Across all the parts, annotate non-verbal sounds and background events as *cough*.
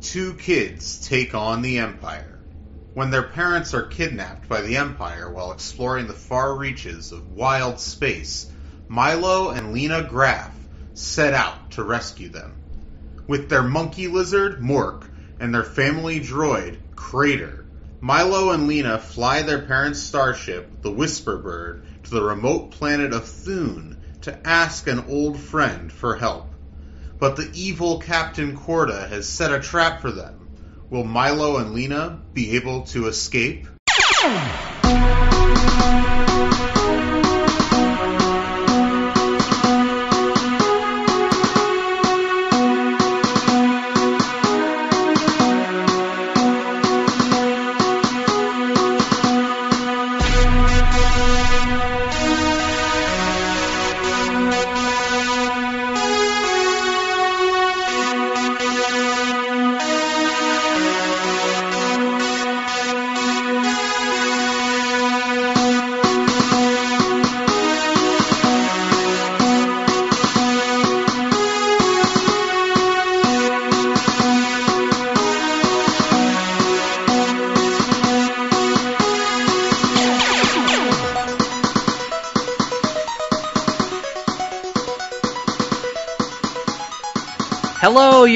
two kids take on the Empire. When their parents are kidnapped by the Empire while exploring the far reaches of wild space, Milo and Lena Graff set out to rescue them. With their monkey lizard, Morq, and their family droid, Crater, Milo and Lena fly their parents' starship, the Whisperbird, to the remote planet of Thune to ask an old friend for help. But the evil Captain Korda has set a trap for them. Will Milo and Lena be able to escape?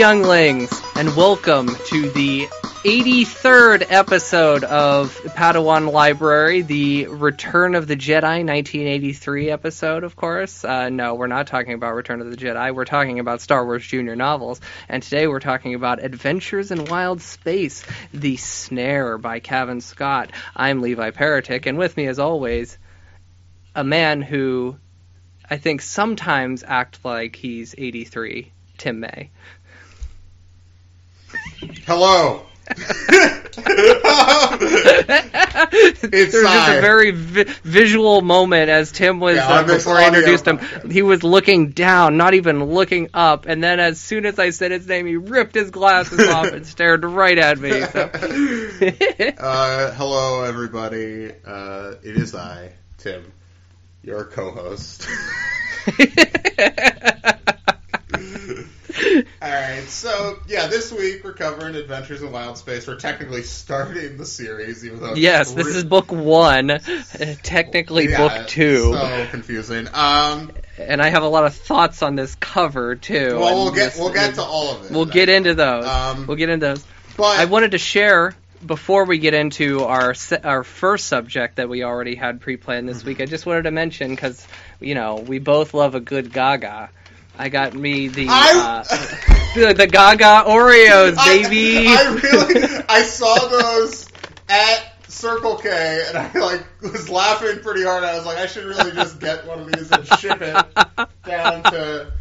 Younglings, and welcome to the 83rd episode of Padawan Library, the Return of the Jedi 1983 episode, of course. Uh, no, we're not talking about Return of the Jedi. We're talking about Star Wars Junior novels. And today we're talking about Adventures in Wild Space, The Snare by Cavan Scott. I'm Levi Paratic, and with me, as always, a man who I think sometimes act like he's 83, Tim May. Hello. There's just a very vi- visual moment as Tim was Yeah, uh, before I introduced him. He was looking down, not even looking up, and then as soon as I said his name, he ripped his glasses off and stared right at me. So. *laughs* uh, hello, everybody. Uh, it is I, Tim, your co-host. *laughs* All right, so yeah, this week we're covering Adventures in Wild Space. We're technically starting the series, even though yes, this re- is book one, technically yeah, book two, So confusing. Um, and I have a lot of thoughts on this cover too. well, we'll get this- we'll get to all of it. We'll get into those. Um, we'll get into those. but I wanted to share before we get into our our first subject that we already had pre-planned this week. I just wanted to mention because you know we both love a good Gaga. I got me the I- uh, *laughs* the, Gaga Oreos, baby. I, I really *laughs* I saw those at Circle K and I like was laughing pretty hard. I was like, I should really just get one of these and ship it down to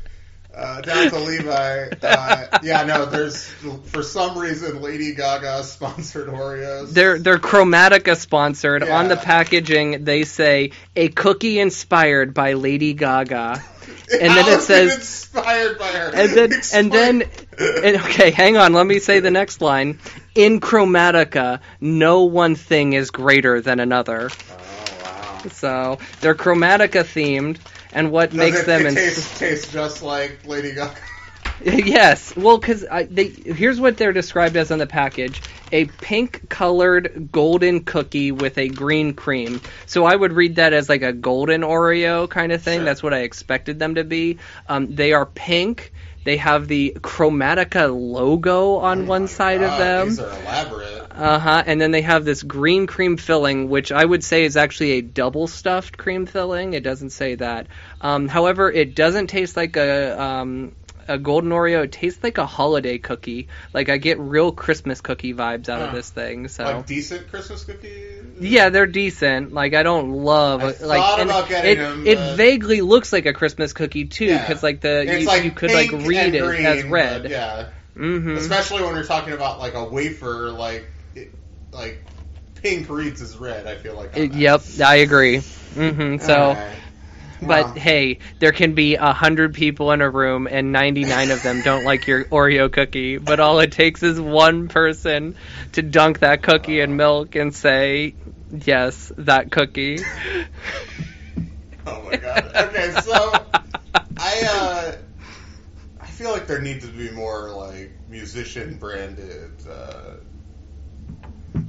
uh, down to Levi. Uh, yeah, no, there's for some reason Lady Gaga sponsored Oreos. They're they're Chromatica sponsored. On the packaging, they say a cookie inspired by Lady Gaga. And then it says- inspired by her. And then and then and, okay, hang on. Let me say the next line. In Chromatica, no one thing is greater than another. oh wow. So they're Chromatica themed, and what Does makes it, them it taste, taste just like Lady Gaga? *laughs* yes. Well, because they here's what they're described as on the package: a pink-colored golden cookie with a green cream. So I would read that as like a golden Oreo kind of thing. Sure. That's what I expected them to be. Um, they are pink. They have the Chromatica logo on Oh one side of them. These are elaborate. Uh huh. And then they have this green cream filling, which I would say is actually a double stuffed cream filling. It doesn't say that. Um, however, it doesn't taste like a um, a golden Oreo. It tastes like a holiday cookie. Like I get real Christmas cookie vibes out of this thing. So. Like decent Christmas cookies? yeah, they're decent. Like I don't love I like thought about getting it. them, it but- vaguely looks like a Christmas cookie too, Yeah. because like the It's you, like you could like read it green, as red. Yeah, Mm-hmm. especially when you're talking about like a wafer, like it, like pink reads as red. I feel like. It- yep, I agree. hmm So. But hey, there can be a hundred people in a room and 99 of them don't like your Oreo cookie. But all it takes is one person to dunk that cookie in milk and say, "Yes, that cookie." Oh my god. Okay, so I uh, I feel like there needs to be more like musician branded. Uh,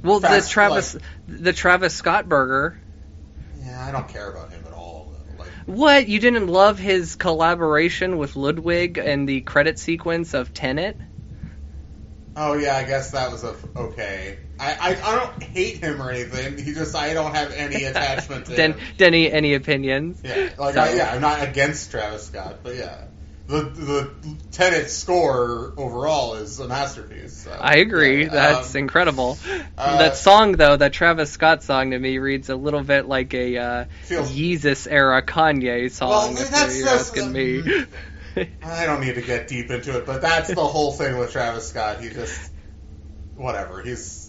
Well, the Fast, Travis the Travis Scott burger. yeah, I don't care about him at all. Though. Like, What? You didn't love his collaboration with Ludwig and the credit sequence of Tenet? oh yeah, I guess that was a okay. I, I I don't hate him or anything. He just I don't have any *laughs* attachment to Den- him. Denny, any opinions? Yeah, like So- I, yeah, I'm not against Travis Scott, but yeah, the the Tenet score overall is a masterpiece. So, I agree. yeah, That's um, incredible. uh, that song, though, that Travis Scott song to me reads a little bit like a uh, Feels- Yeezus era Kanye song. Well, if that's you're just, asking me. *laughs* I don't need to get deep into it, but that's the whole thing with Travis Scott. He just whatever. He's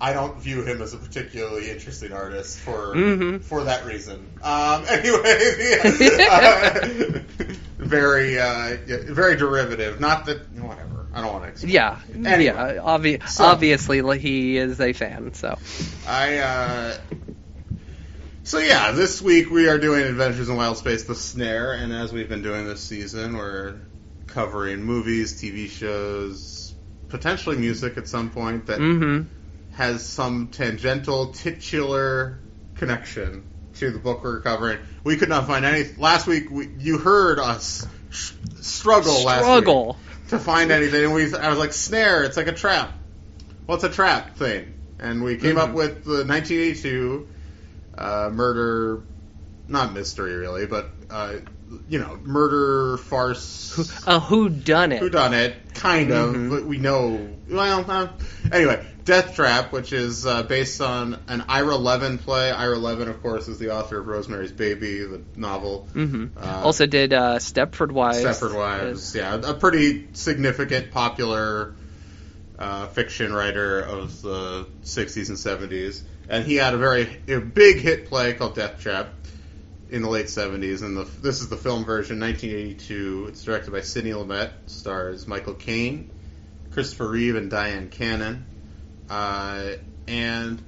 I don't view him as a particularly interesting artist for Mhm. for that reason. Um, *laughs* anyway, yeah, uh, *laughs* very uh, very derivative. Not that whatever. I don't want to. Explain. yeah, Anyway. yeah. Obvi- So- obviously, he is a fan. So I uh so yeah, this week we are doing Adventures in Wild Space: The Snare, and as we've been doing this season, we're covering movies, TV shows, potentially music at some point that hmm has some tangential, titular connection to the book we're covering. We could not find any. Last week, we, you heard us sh- struggle, last struggle. week to find anything, and we I was like, snare. It's like a trap. What's a trap thing? And we came up Mhm. with the 1982 uh, murder, not mystery really, but uh, you know, murder farce. A who done it? Who done it? Kind of, Mhm. but we know. Well, uh, anyway, Death Trap, which is uh, based on an Ira Levin play. Ira Levin, of course, is the author of Rosemary's Baby, the novel. hmm Uh, also did uh, Stepford Wives. Stepford Wives, yeah, a pretty significant, popular uh, fiction writer of the '60s and '70s, and he had a very a big hit play called Death Trap in the late '70s, and the, this is the film version, 1982. It's directed by Sidney Lumet, stars Michael Caine, Christopher Reeve, and Dyan Cannon, uh, and.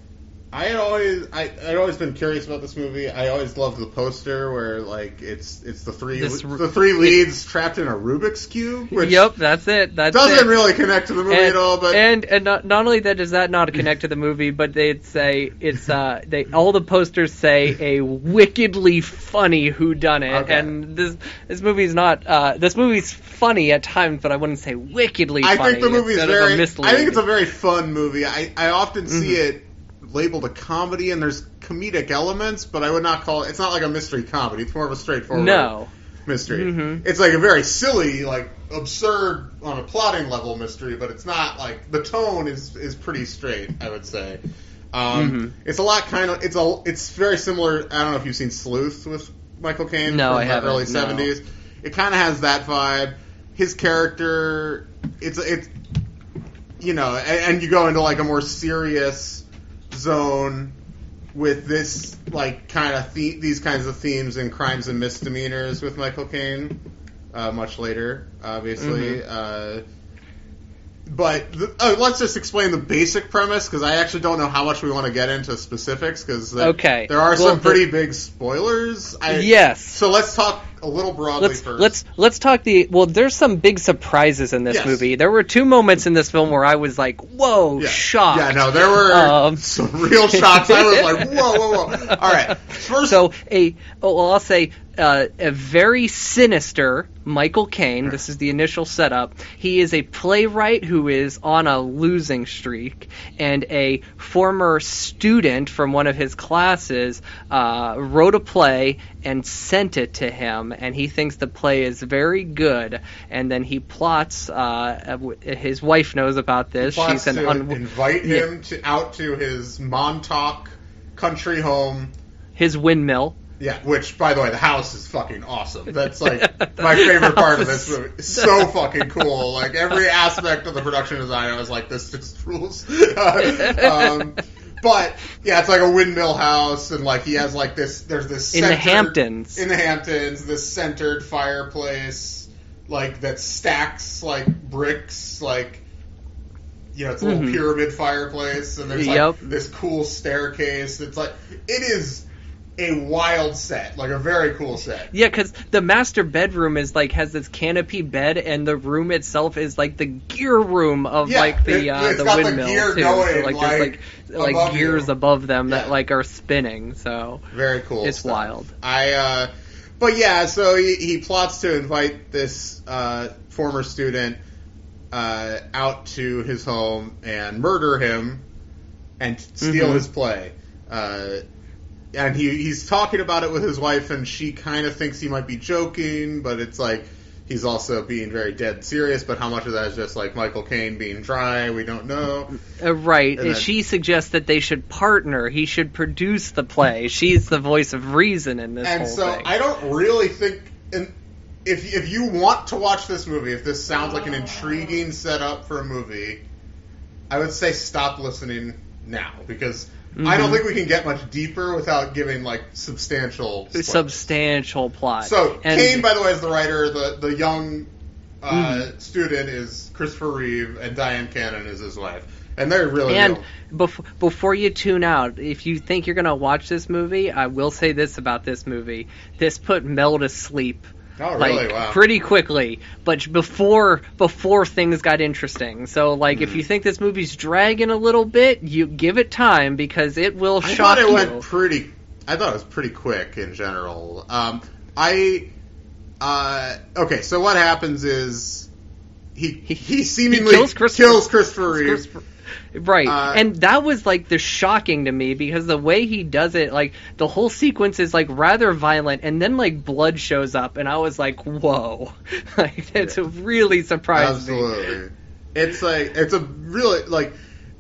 I had always I I'd always been curious about this movie. I always loved the poster where like it's it's the three This- the three leads trapped in a Rubik's cube, which yep, that's it. That's doesn't it. really connect to the movie and, at all. But and and not, not only that does that not connect to the movie, but they'd say it's uh they all the posters say a wickedly funny who done it, Okay. and this this movie's not uh this movie's funny at times, but I wouldn't say wickedly I funny. think the movie's very. I think it's a very fun movie. I I often see Mhm. it labeled a comedy, and there's comedic elements, but I would not call it. It's not like a mystery comedy. It's more of a straightforward no. mystery. Mhm. It's like a very silly, like absurd on a plotting level mystery, but it's not like the tone is is pretty straight. I would say. Um, Mhm. It's a lot kind of. It's a. It's very similar. I don't know if you've seen Sleuth with Michael Caine No, from I the haven't, early no. seventies. It kind of has that vibe. His character. It's it's. You know, and, and you go into like a more serious zone with this like kind of the- these kinds of themes in crimes and misdemeanors with Michael Caine. Uh, much later, obviously. Uh, but the, oh, let's just explain the basic premise because I actually don't know how much we want to get into specifics because Okay. there are Well, some the- pretty big spoilers. I, yes. So let's talk a little broadly Let's first. let's let's talk the well. There's some big surprises in this Yes. movie. There were two moments in this film where I was like, "Whoa, yeah. shocked!" Yeah, no, there were Um, some real shocks. I was like, whoa, whoa, whoa. *laughs* All right, first. So a oh, well, I'll say uh, a very sinister Michael Caine. This is the initial setup. He is a playwright who is on a losing streak, and a former student from one of his classes uh, wrote a play and sent it to him, and he thinks the play is very good. And then he plots. Uh, his wife knows about this. She's an to un- invite Yeah. him to out to his Montauk country home. his windmill. Yeah, which by the way, the house is fucking awesome. That's like *laughs* my favorite part of this movie. It's so fucking cool. Like every aspect of the production design, I was like, this just rules. *laughs* um, but yeah, it's like a windmill house, and like he has like this. There's this In the Hamptons. In the Hamptons, this centered fireplace, like that stacks like bricks, like you know, it's a little Mhm. pyramid fireplace, and there's like Yep. this cool staircase. It's like it is a wild set, like a very cool set. Yeah, because the master bedroom is like has this canopy bed, and the room itself is like the gear room of Yeah, like the it- uh, the got the windmill gear too. going, so like, like, there's like like above gears you. above them that like are spinning. So Very cool. It's stuff. wild. I, uh, but yeah, so he, he plots to invite this uh, former student uh, out to his home and murder him and steal Mhm. his play. Uh, and he he's talking about it with his wife, and she kind of thinks he might be joking, but it's like he's also being very dead serious. But how much of that is just like Michael Caine being dry? We don't know. uh, right, then- she suggests that they should partner. He should produce the play. She's the voice of reason in this and so thing. I don't really think. And if if you want to watch this movie, if this sounds like an intriguing setup for a movie, I would say stop listening now because I don't Mhm. think we can get much deeper without giving like substantial. spoilers. substantial plot. So and, Caine, by the way, is the writer. The the young uh, Mhm. student is Christopher Reeve, and Dyan Cannon is his wife, and they're really And real. bef- before you tune out, if you think you're gonna watch this movie, I will say this about this movie: this put Mel to sleep Oh, like really? Wow. pretty quickly, but before before things got interesting. So like, if Mhm. you think this movie's dragging a little bit, you give it time because it will I shock thought it you. went pretty. I thought it was pretty quick in general. Um, I. Uh, okay, so what happens is he he seemingly kills Christopher- kills Christopher Reeve. Christopher- Right, Uh, and that was like the shocking to me because the way he does it, like the whole sequence is like rather violent, and then like blood shows up, and I was like, "Whoa!" *laughs* like it's really surprised me. Absolutely, it's like it's a really like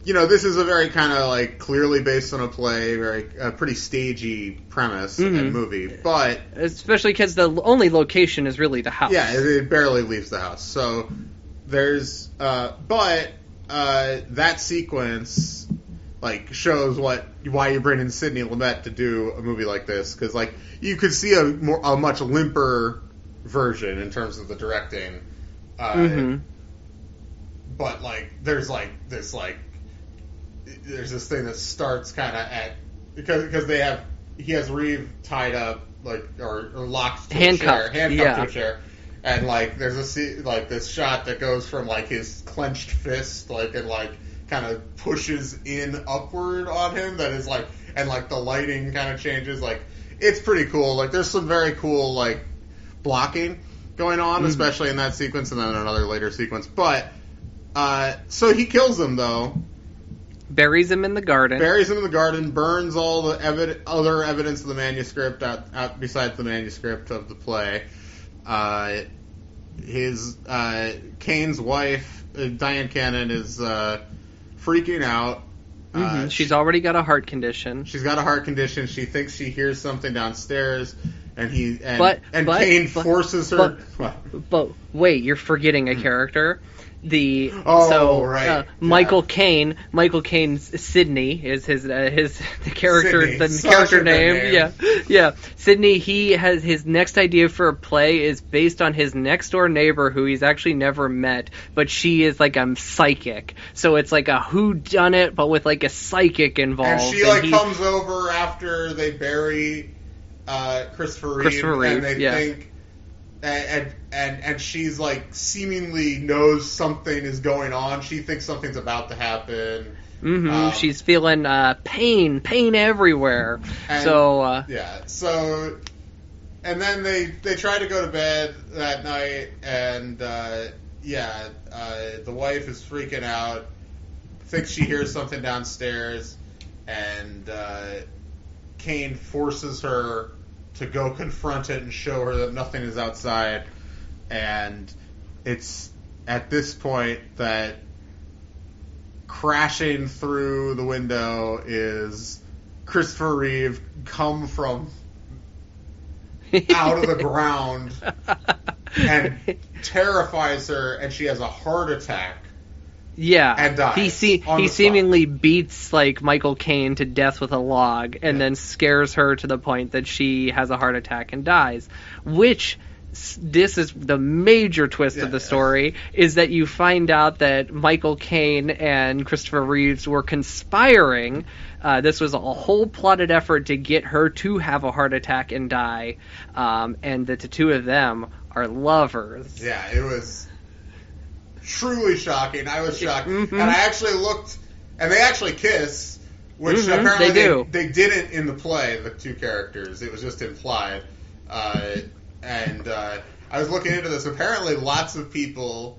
you know this is a very kind of like clearly based on a play, very uh, pretty stagey premise Mhm. and movie, but Especially because the only location is really the house. Yeah, it, it barely leaves the house. So there's, uh, but uh, that sequence like shows what why you bring in Sidney Lumet to do a movie like this because like you could see a more a much limper version in terms of the directing. Uh, hmm But like there's like this like there's this thing that starts kind of at because because they have he has Reeve tied up like or, or locked to a Handcuffed, chair, handcuffed yeah. to a chair, and like there's a like this shot that goes from like his clenched fist like and like kind of pushes in upward on him that is like and like the lighting kind of changes like it's pretty cool like there's some very cool like blocking going on Mhm. especially in that sequence and then another later sequence but uh, so he kills them though Buries him in the garden. buries him in the garden, burns all the evid- other evidence of the manuscript out, out besides the manuscript of the play. Uh, his uh, Caine's wife, uh, Dyan Cannon, is uh, freaking out. Uh, She's already got a heart condition. she's got a heart condition. She thinks she hears something downstairs, and he and, But- and but- Caine but- forces her. but- *laughs* But wait, you're forgetting a character. The Oh, so right. uh. Michael Caine, Michael Caine's Sydney is his uh, his *laughs* the character Sydney. the Such character name. name. Yeah, yeah. Sydney. He has his next idea for a play is based on his next door neighbor who he's actually never met, but she is like a psychic. So it's like a who done it, but with like a psychic involved. And she like he- comes over after they bury uh, Christopher Reeve, Christopher Reeve, and they yeah. think, and, and and she's like seemingly knows something is going on. She thinks something's about to happen. Mhm, um, she's feeling uh, pain, pain everywhere. And- so uh, Yeah. So, and then they they try to go to bed that night, and uh, yeah, uh, the wife is freaking out, thinks she hears something downstairs, and uh, Caine forces her to go confront it and show her that nothing is outside, and it's at this point that crashing through the window is Christopher Reeve come from out of the ground *laughs* and terrifies her, and she has a heart attack. Yeah, and dies he see on he the spot. seemingly beats like Michael Caine to death with a log, and Yeah. then scares her to the point that she has a heart attack and dies. Which this is the major twist Yeah, of the yeah. story is that you find out that Michael Caine and Christopher Reeves were conspiring. Uh, this was a whole plotted effort to get her to have a heart attack and die, um, and that the two of them are lovers. Yeah, it was truly shocking. I was shocked, Mhm. and I actually looked, and they actually kiss, which Mhm, apparently they do. They, didn't in the play. The two characters, it was just implied. Uh, and uh, I was looking into this. Apparently, lots of people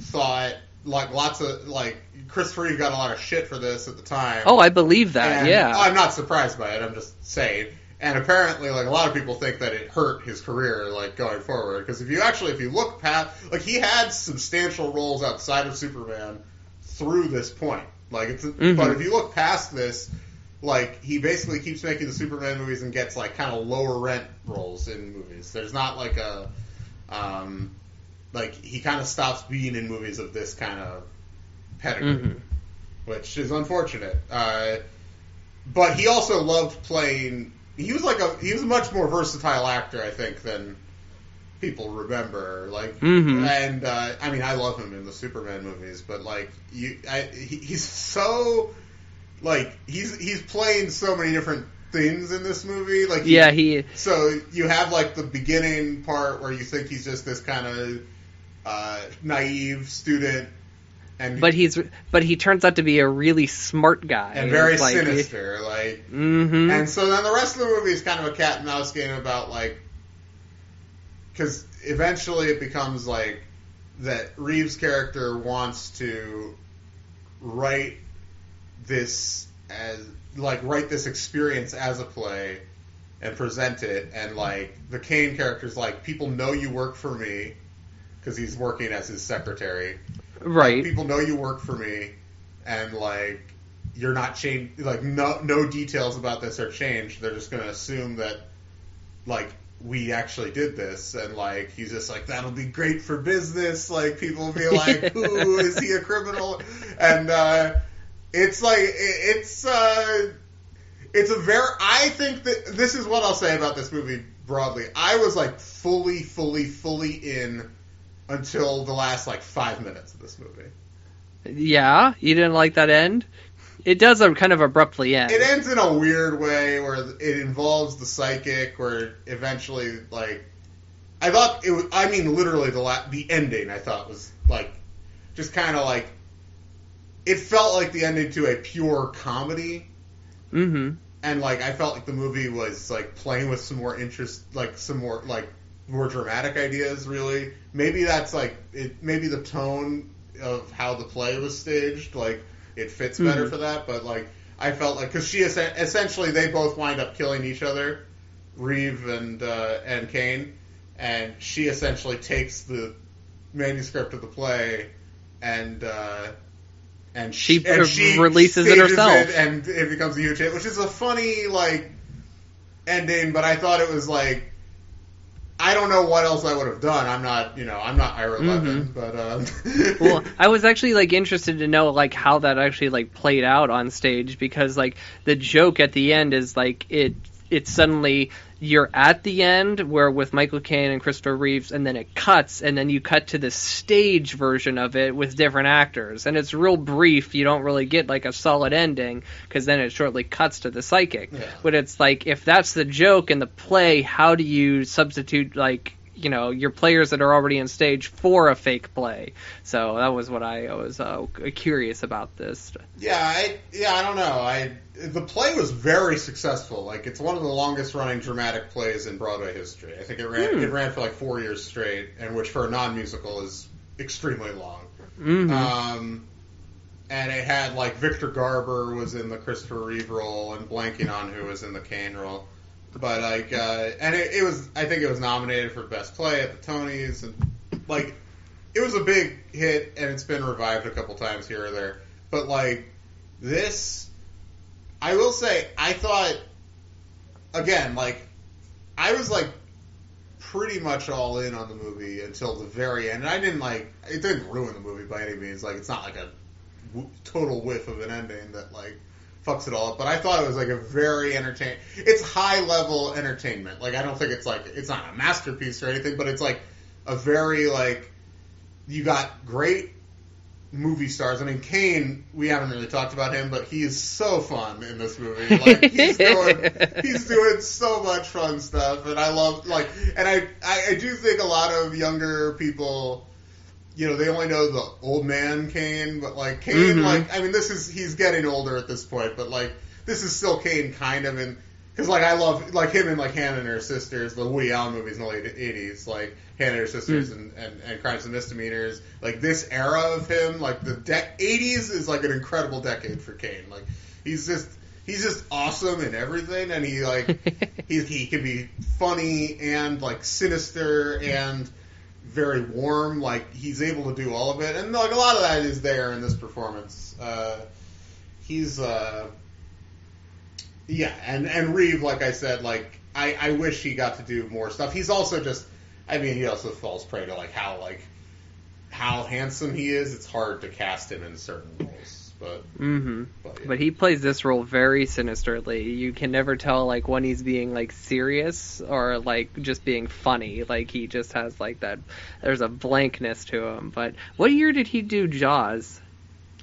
thought like lots of like Chris Reeve got a lot of shit for this at the time. Oh, I believe that. And yeah. I'm not surprised by it. I'm just saying. And apparently, like a lot of people think that it hurt his career, like going forward. Because if you actually, if you look past, like he had substantial roles outside of Superman through this point. Like it's, Mhm. but if you look past this, like he basically keeps making the Superman movies and gets like kind of lower rent roles in movies. There's not like a, um, like he kind of stops being in movies of this kind of pedigree Mhm. which is unfortunate. Uh, but he also loved playing. He was like a he was a much more versatile actor, I think, than people remember. Like, Mhm. and uh, I mean, I love him in the Superman movies, but like, you, I, he, he's so like he's he's playing so many different things in this movie. Like, he- yeah, he so you have like the beginning part where you think he's just this kind of uh, naive student, and but he's but he turns out to be a really smart guy and very like, sinister. Like, hmm and so then the rest of the movie is kind of a cat and mouse game about like, because eventually it becomes like that Reeves' character wants to write this as like write this experience as a play and present it, and like the Caine character's like people know you work for me because he's working as his secretary. Right. People know you work for me, and like you're not changed. Like no no details about this are changed. They're just going to assume that like we actually did this, and like he's just like that'll be great for business. Like people will be *laughs* like, "Ooh, is he a criminal?" And uh, it's like it, it's uh, it's a very. I think that this is what I'll say about this movie broadly. I was like fully, fully, fully in until the last like five minutes of this movie. Yeah, you didn't like that end. It does a kind of abruptly end. It ends in a weird way where it involves the psychic, where eventually, like, I thought it was. I mean, literally the la- the ending. I thought was like just kind of like it felt like the ending to a pure comedy, hmm and like I felt like the movie was like playing with some more interest, like some more like more dramatic ideas. Really, maybe that's like it. Maybe the tone of how the play was staged, like it fits better Mhm. for that. But like I felt like because she es- essentially they both wind up killing each other, Reeve and uh, and Caine, and she essentially takes the manuscript of the play and. Uh, and She and she releases it herself. and it becomes a huge hit, which is a funny like ending. But I thought it was like I don't know what else I would have done. I'm not, you know, I'm not Ira Levin, but um, Mm-hmm. *laughs* well, I was actually like interested to know like how that actually like played out on stage because like the joke at the end is like it it's suddenly you're at the end where with Michael Caine and Christopher Reeves and then it cuts and then you cut to the stage version of it with different actors. And it's real brief. You don't really get like a solid ending because then it shortly cuts to the psychic. Yeah. but it's like if that's the joke in the play how do you substitute like you know your players that are already in stage for a fake play so that was what i was uh, curious about this yeah, I, yeah, I don't know. I the play was very successful. Like it's one of the longest running dramatic plays in Broadway history. I think it ran Hmm. it ran for like four years straight, and which for a non musical is extremely long. hmm Um, and it had like Victor Garber was in the Christopher Reeve role, and blanking on who was in the Caine role. But like, uh, and it, it was I think it was nominated for best play at the Tonys, and like, it was a big hit, and it's been revived a couple times here or there. But like this, I will say I thought again like I was like pretty much all in on the movie until the very end. And I didn't like it didn't ruin the movie by any means. Like it's not like a w- total whiff of an ending that like fucks it all up. But I thought it was like a very entertain. It's high level entertainment. Like I don't think it's like it's not a masterpiece or anything, but it's like a very like you got great movie stars. I mean, Caine, we haven't really talked about him, but he is so fun in this movie. *laughs* Like he's doing, he's doing so much fun stuff, and I love like, and I, I, I do think a lot of younger people, you know, they only know the old man Caine, but like Caine, Mhm. like, I mean, this is he's getting older at this point, but like this is still Caine kind of in. Because like I love like him and like Hannah and her sisters, the Woody Allen movies in the late '80s, like Hannah and her sisters and, and, and Crimes and Misdemeanors. Like this era of him, like the de- '80s is like an incredible decade for Caine. Like he's just he's just awesome in everything, and he like *laughs* he he can be funny and like sinister and very warm. Like he's able to do all of it, and like a lot of that is there in this performance. Uh, he's uh, yeah, and and Reeve, like I said, like I I wish he got to do more stuff. He's also just, I mean, he also falls prey to like how like how handsome he is. It's hard to cast him in certain roles, but hmm but, yeah. But he plays this role very sinisterly. You can never tell like when he's being like serious or like just being funny. Like he just has like that. There's a blankness to him. But what year did he do Jaws?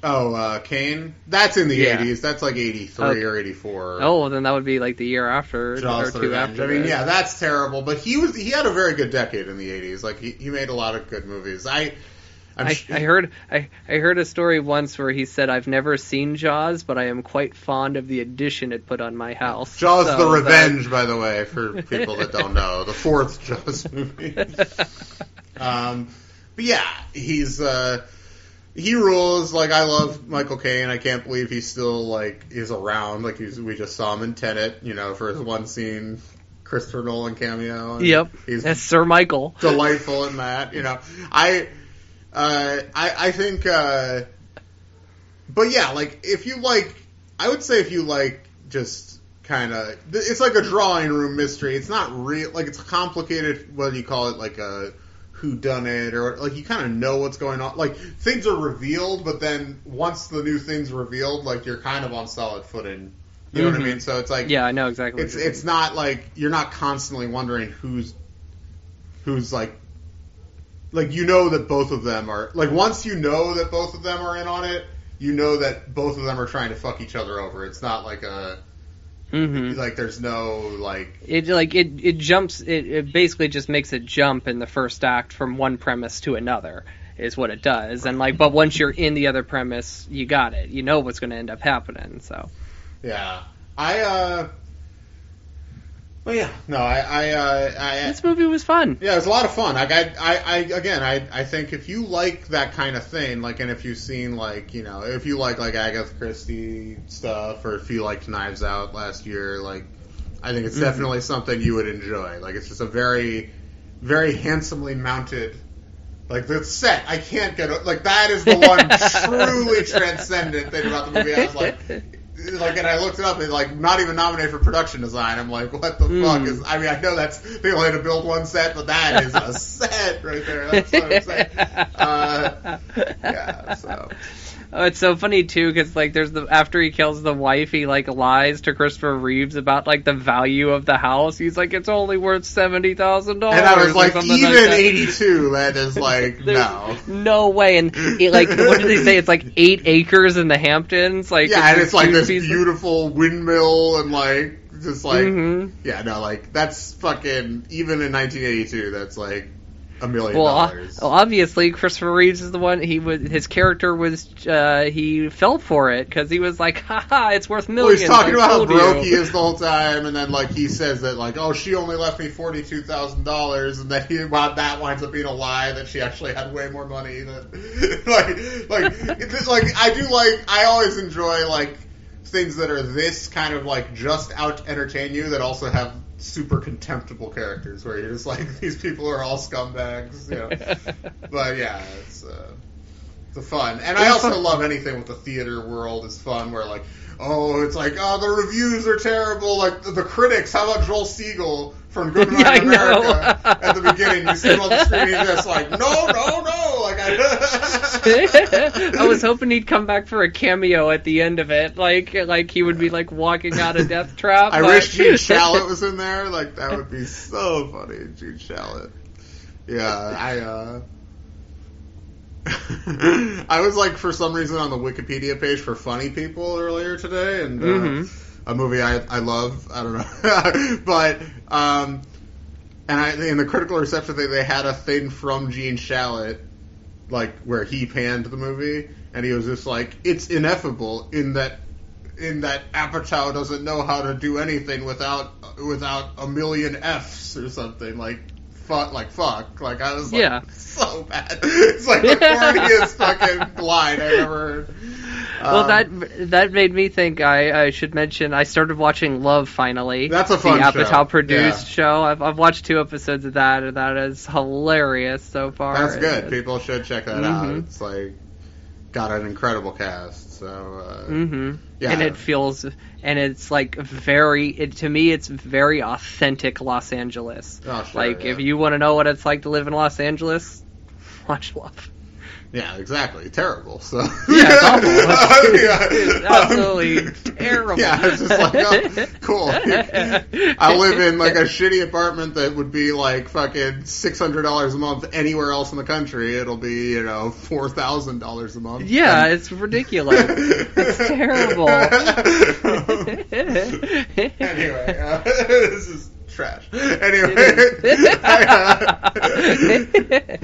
Oh, uh, Caine. That's in the Yeah. '80s. That's like '83 Okay. or '84. Oh, well, then that would be like the year after Jaws or two after. I mean, this. yeah, that's terrible. But he was he had a very good decade in the '80s. Like he, he made a lot of good movies. I I, sh- I heard I, I heard a story once where he said I've never seen Jaws, but I am quite fond of the addition it put on my house. Jaws So the Revenge, by the way, for people that don't know, the fourth Jaws movie. *laughs* Um, but yeah, he's uh, he rules. Like I love Michael Caine. I can't believe he still like is around. Like he's, we just saw him in Tenet, you know, for his one scene Christopher Nolan cameo. and Yep, he's that's Sir Michael. delightful in that. You know, I, uh, I, I think, uh, but yeah, like if you like, I would say if you like just kind of, it's like a drawing room mystery. It's not real, like it's complicated. What do you call it? Like a who done it or like you kind of know what's going on. Like things are revealed, but then once the new things revealed, like you're kind of on solid footing. You know what I Mhm. mean? So it's like Yeah, I know exactly. It's it's not like you're not constantly wondering who's who's like like you know that both of them are like once you know that both of them are in on it, you know that both of them are trying to fuck each other over. It's not like a hmm like there's no like It like it it jumps. It, it basically just makes a jump in the first act from one premise to another. Is what it does, and like, but once you're in the other premise, you got it. You know what's going to end up happening. So yeah. I uh well yeah, no, I I uh I this movie was fun. Yeah, it was a lot of fun. Like I, I, I again, I, I think if you like that kind of thing, like, and if you've seen like, you know, if you like like Agatha Christie stuff, or if you liked Knives Out last year, like, I think it's Mhm. definitely something you would enjoy. Like, it's just a very, very handsomely mounted. Like the set, I can't get o- like that is the one *laughs* truly transcendent thing about the movie. I was like, like, and I looked it up and like not even nominated for production design. I'm like, what the fuck Hmm. is? I mean, I know that's they only had to build one set, but that is a *laughs* set right there. That's what I'm saying. *laughs* Uh, yeah, so Oh, it's so funny too, because like there's the after he kills the wife, he like lies to Christopher Reeves about like the value of the house. He's like, it's only worth seventy thousand dollars. and I was like, even like that. 82, that is *laughs* like no. no way. And it, like, what did they say? It's like eight acres in the Hamptons. Like, Yeah, and it's like this of- beautiful windmill and like just like Mhm. yeah, no, like that's fucking even in 1982, that's like a million Well, dollars. well, obviously, Christopher Reeves is the one. He was his character was uh, he fell for it because he was like, "Haha, it's worth Well, millions. he's talking I about how broke you." he is the whole time, and then like he says that like, oh, she only left me forty two thousand dollars, and then he well, that winds up being a lie that she actually had way more money than *laughs* like like it's like I do like I always enjoy like things that are this kind of like just out to entertain you that also have super contemptible characters where you're just like *laughs* these people are all scumbags, you know. *laughs* but yeah, it's uh, the fun. And I also love anything with the theater world is fun where like, oh, it's like, oh, the reviews are terrible. Like the, the critics, how about Joel Siegel from Good *laughs* Yeah, I Morning know. America at the beginning? You see him on the screen, he's just like, no, no, no. Like I, *laughs* I was *laughs* hoping he'd come back for a cameo at the end of it, like like he would be like walking out of Death Trap. I but- wish Gene Shalit was in there. Like that would be so funny, Gene Shalit. Yeah, I uh *laughs* I was like for some reason on the Wikipedia page for funny people earlier today and uh, Mhm. a movie I I love, I don't know. *laughs* but um and I in the critical reception thing they had a thing from Gene Shalit like where he panned the movie and he was just like it's ineffable in that in that Apatow doesn't know how to do anything without without a million Fs or something like fuck like fuck like I was like Yeah. *laughs* so bad it's like the corniest fucking line I've ever heard Well, Um, that that made me think I, I should mention I started watching Love finally. That's a fun the show. Apatow produced Yeah. show. I've I've watched two episodes of that, and that is hilarious so far. that's good And- people should check that out Mhm. it's like got an incredible cast so uh, Mm-hmm. Yeah. And it feels, and it's like very, it, to me, it's very authentic Los Angeles. oh, sure, like, yeah. if you want to know what it's like to live in Los Angeles, *laughs* watch Love. Yeah, exactly. Terrible. So Yeah, it's *laughs* awful. Yeah. It's absolutely *laughs* terrible. Yeah, it's just like, oh, cool. I live in like a shitty apartment that would be like fucking six hundred dollars a month anywhere else in the country. It'll be you know four thousand dollars a month. Yeah, And- it's ridiculous. it's *laughs* terrible. anyway, uh, this is trash. Anyway, I, uh,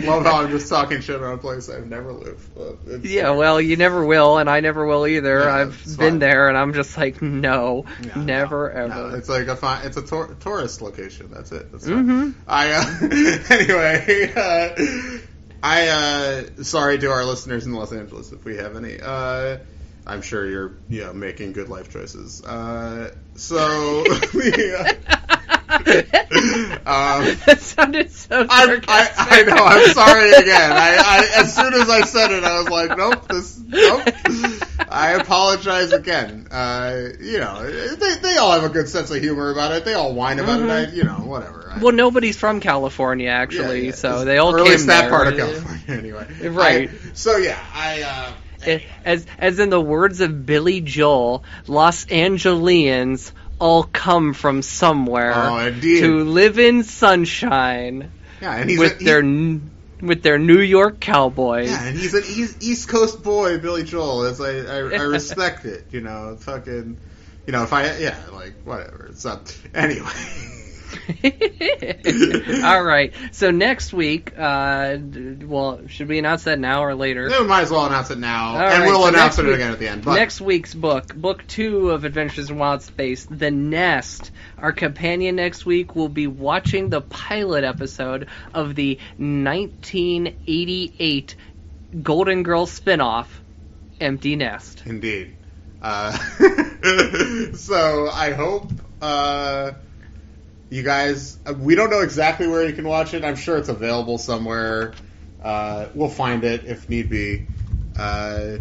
love how I'm just talking shit on a place I've never lived. Yeah, well, you never will, and I never will either. Yeah, I've been fine. there, and I'm just like, no, No, never no, ever. no, it's like a fine, it's a tour, tourist location. That's it. That's. Mhm. I uh, *laughs* anyway. Uh, I uh, sorry to our listeners in Los Angeles if we have any. Uh, I'm sure you're you know making good life choices. Uh, so *laughs* the, *laughs* um, *laughs* that sounded so I. I know. I'm sorry again. I, I as soon as I said it, I was like, nope, this, nope. I apologize again. Uh, you know, they they all have a good sense of humor about it. They all whine about Mhm. it. I, you know, whatever. Well, nobody's from California actually, yeah. so they all or at came least that there. part of California, anyway. Right. So yeah, I. Uh, As as in the words of Billy Joel, Los Angelians all come from somewhere Oh, indeed. to live in sunshine yeah, and he's with a, he- their with their New York Cowboys. Yeah, and he's an East, East Coast boy, Billy Joel. As I, I, I *laughs* respect it, you know. Fucking, you know, if I, yeah, like whatever. It's. Anyway, *laughs* *laughs* All right. So next week, uh, well, should we announce that now or later? we might as well announce it now, All and right, we'll so announce it week- again at the end. But Next week's book, book two of Adventures in Wild Space, The Nest. Our companion next week will be watching the pilot episode of the 1988 Golden Girl spinoff, Empty Nest. indeed. Uh, *laughs* so I hope uh, you guys. uh, We don't know exactly where you can watch it. I'm sure it's available somewhere. Uh, we'll find it if need be. Uh,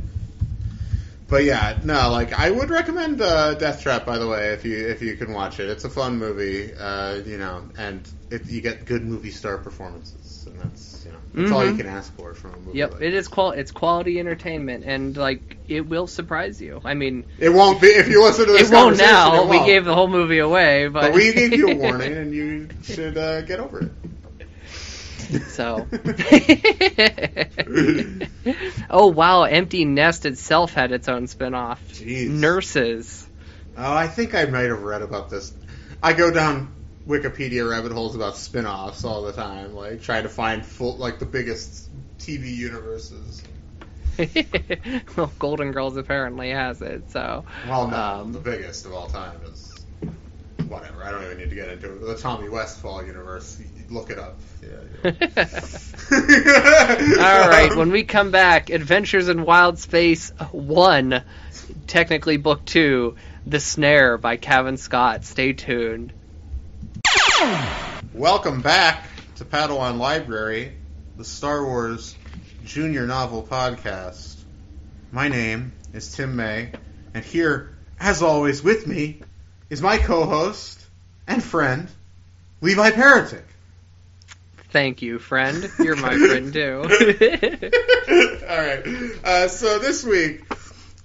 but yeah, no, like I would recommend uh, Death Trap. By the way, if you if you can watch it, it's a fun movie. Uh, you know, and it, you get good movie star performances, and that's you know that's all you Mhm. can ask for from a movie. Yep, like it is qual it's quality entertainment, and like it will surprise you. I mean, It won't be if you listen to this. it won't now. it We won't. gave the whole movie away, but, but we gave you a *laughs* warning, and you should uh, get over it. So. *laughs* *laughs* oh wow! Empty Nest itself had its own spinoff. Jeez. Nurses. Oh, I think I might have read about this. I go down Wikipedia rabbit holes about spin-offs all the time, like trying to find full, like the biggest TV universes. *laughs* well, Golden Girls apparently has it. So. Well, no, Um, the biggest of all time is whatever. I don't even need to get into it. The Tommy Westphall universe. Look it up. Yeah. yeah. *laughs* *laughs* All right, when we come back, Adventures in Wild Space 1, technically book 2, The Snare by Kevin Scott. Stay tuned. Welcome back to Padawan Library, the Star Wars Junior Novel Podcast. My name is Tim May, and here, as always, with me is my co-host and friend, Levi Parentic. Thank you, friend. You're my *laughs* friend too. *laughs* All right. Uh, so this week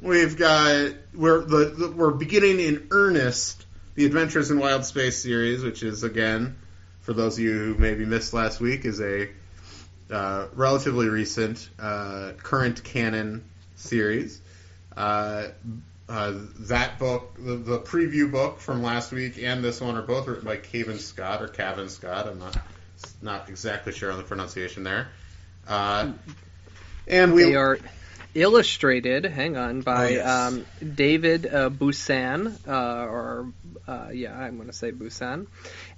we've got we're the, the we're beginning in earnest the Adventures in Wild Space series, which is again for those of you who maybe missed last week, is a uh, relatively recent uh, current canon series. Uh, uh, that book, the, the preview book from last week, and this one are both written by Cavan Scott or Cavan Scott. I'm not not exactly sure on the pronunciation there. Uh, and we they are illustrated. Hang on, by Oh, yes. um, David uh, Buisán, uh, or uh, yeah, I'm going to say Buisán,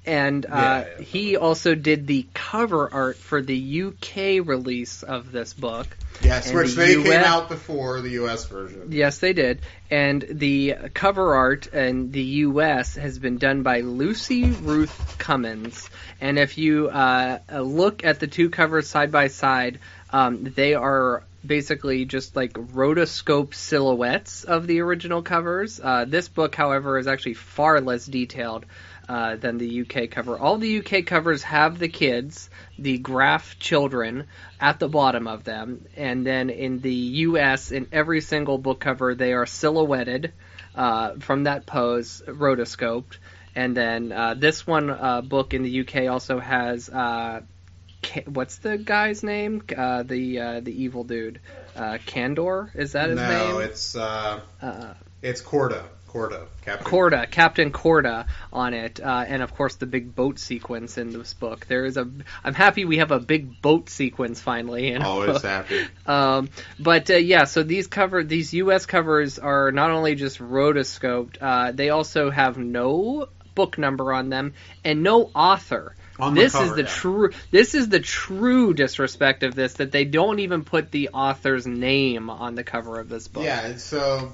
and uh, Yeah, yeah. he also did the cover art for the UK release of this book. yes, and which the they came out before the U.S. version. Yes, they did. And the cover art in the U.S. has been done by Lucy Ruth Cummins. And if you uh, look at the two covers side by side, um, they are basically just like rotoscope silhouettes of the original covers. Uh, this book, however, is actually far less detailed. Uh, than the UK cover. All the UK covers have the kids, the Graf children, at the bottom of them, and then in the US, in every single book cover, they are silhouetted uh, from that pose, rotoscoped. And then uh, this one uh, book in the UK also has uh, what's the guy's name? Uh, the uh, the evil dude, uh, Candor. Is that his no, name? it's uh, Uh, it's Korda. Korda. Captain. Korda, Captain Korda on it, uh, and of course the big boat sequence in this book. There is a. I'm happy we have a big boat sequence finally. In Always book. happy. *laughs* Um, but uh, yeah, so these cover these U.S. covers are not only just rotoscoped, uh, they also have no book number on them and no author. On the this cover, is the yeah. true. This is the true disrespect of this that they don't even put the author's name on the cover of this book. Yeah, and so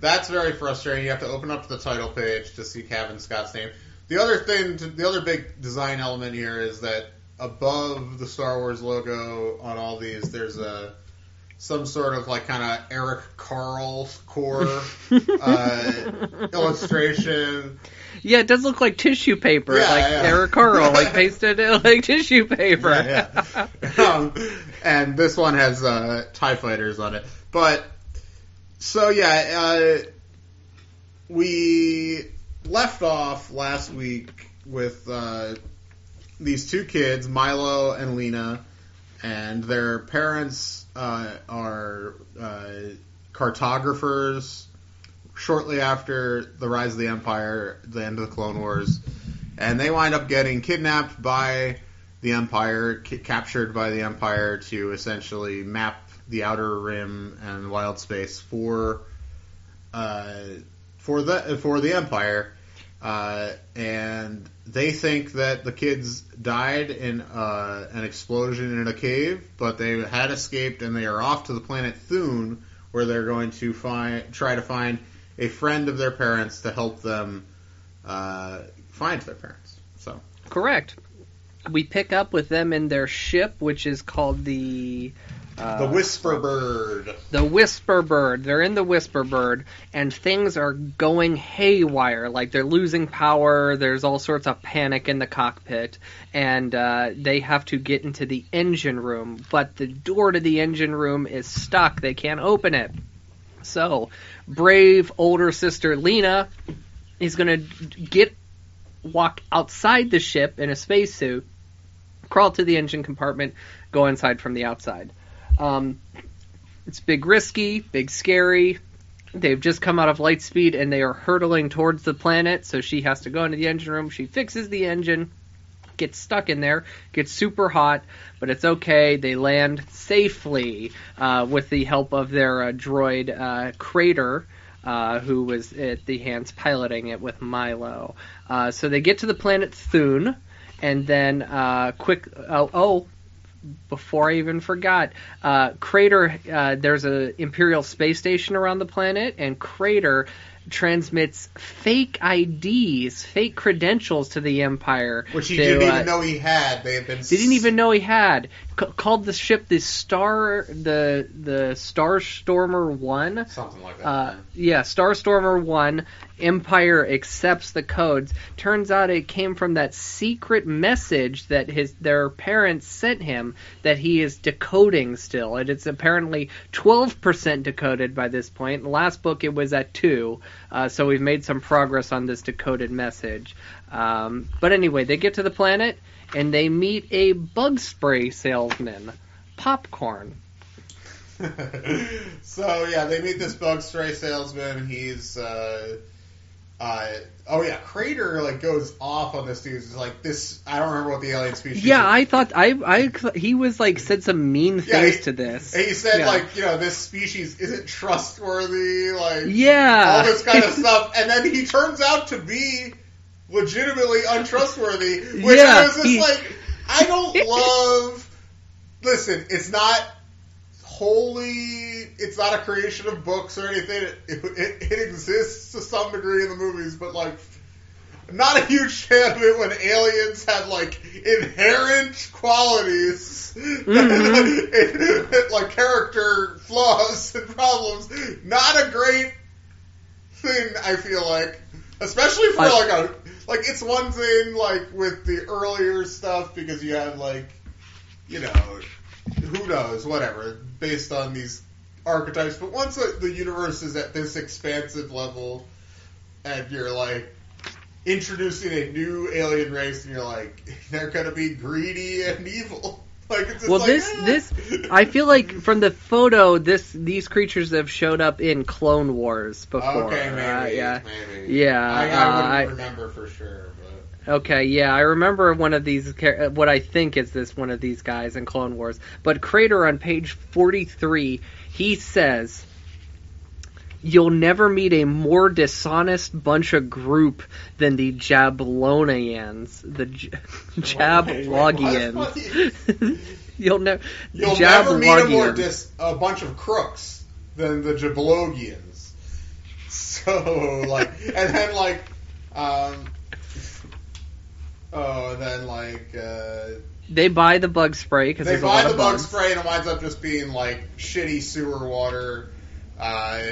that's very frustrating. You have to open up the title page to see Cavan Scott's name. The other thing, to, the other big design element here is that above the Star Wars logo on all these, there's a some sort of like kind of Eric Carle core *laughs* uh, illustration. Yeah, it does look like tissue paper, Yeah, like yeah. Eric Carle, like *laughs* pasted it like tissue paper. Yeah, yeah. *laughs* um, and this one has uh, Tie Fighters on it. But so yeah, uh, we left off last week with uh, these two kids, Milo and Lina, and their parents uh, are uh, cartographers. Shortly after the rise of the Empire, the end of the Clone Wars, and they wind up getting kidnapped by the Empire, ca- captured by the Empire to essentially map the Outer Rim and wild space for uh, for the for the Empire, uh, and they think that the kids died in uh, an explosion in a cave, but they had escaped and they are off to the planet Thune, where they're going to find try to find a friend of their parents to help them uh, find their parents. So. Correct. We pick up with them in their ship, which is called the uh, The Whisper Bird. the Whisper Bird. They're in the Whisper Bird, and things are going haywire. Like they're losing power. There's all sorts of panic in the cockpit, and uh, they have to get into the engine room. But the door to the engine room is stuck. They can't open it. So, brave older sister Lina is going to get walk outside the ship in a spacesuit, crawl to the engine compartment, go inside from the outside. Um, it's big risky, big scary. They've just come out of light speed and they are hurtling towards the planet, so she has to go into the engine room. She fixes the engine, gets stuck in there, gets super hot, but it's okay. They land safely uh, with the help of their uh, droid uh, Crater, uh, who was at the hands piloting it with Milo. Uh, so they get to the planet Thune, and then uh, quick. Oh, oh, before I even forgot, uh, Crater. Uh, there's a Imperial space station around the planet, and Crater transmits fake IDs, fake credentials to the Empire. Which he to, didn't uh, even know he had. They had been. They didn't even know he had. C- called the ship the Star, the the Starstormer One. Something like that. Uh, yeah, Starstormer 1, Empire accepts the codes. Turns out it came from that secret message that his their parents sent him that he is decoding still. And it's apparently 12% decoded by this point. In the last book it was at 2, uh, so we've made some progress on this decoded message. Um, but anyway, they get to the planet and they meet a bug spray salesman. Popcorn. *laughs* so yeah, they meet this bug spray salesman. He's uh, uh, oh yeah, Crater like goes off on this dude. He's like this. I don't remember what the alien species. Yeah, is. I thought I I he was like said some mean Yeah, things he- to this. He said Yeah. like you know this species isn't trustworthy. Like Yeah. all this kind of *laughs* stuff. And then he turns out to be legitimately untrustworthy. *laughs* Which Yeah, I was just he- like, I don't *laughs* love. Listen, it's not wholly. It's not a creation of books or anything. It, it, it exists to some degree in the movies, but like. I'm not a huge fan of it when aliens have like inherent qualities, *laughs* Mhm. like character flaws and problems. Not a great thing, I feel like, especially for I- like a like it's one thing like with the earlier stuff because you had like you know who knows whatever based on these archetypes, but once the universe is at this expansive level and you're like introducing a new alien race and you're like *laughs* they're gonna be greedy and evil. Like well, like, this eh. this I feel like from the photo, this these creatures have showed up in Clone Wars before. Okay, maybe. Uh, yeah. maybe. Yeah, I, I uh, wouldn't I- remember for sure, but Okay, yeah, I remember one of these, uh, what I think is this one of these guys in Clone Wars. But Crater on page 43, he says, You'll never meet a more dishonest bunch of group than the Jablonians. The J- *laughs* Jablogians. *laughs* You'll never. you'll never meet a more dis- a bunch of crooks than the Jablogians. So like, and then like, um, oh, and then like. Uh, They buy the bug spray because they there's a buy lot the of bug bugs. spray and it winds up just being like shitty sewer water. Uh,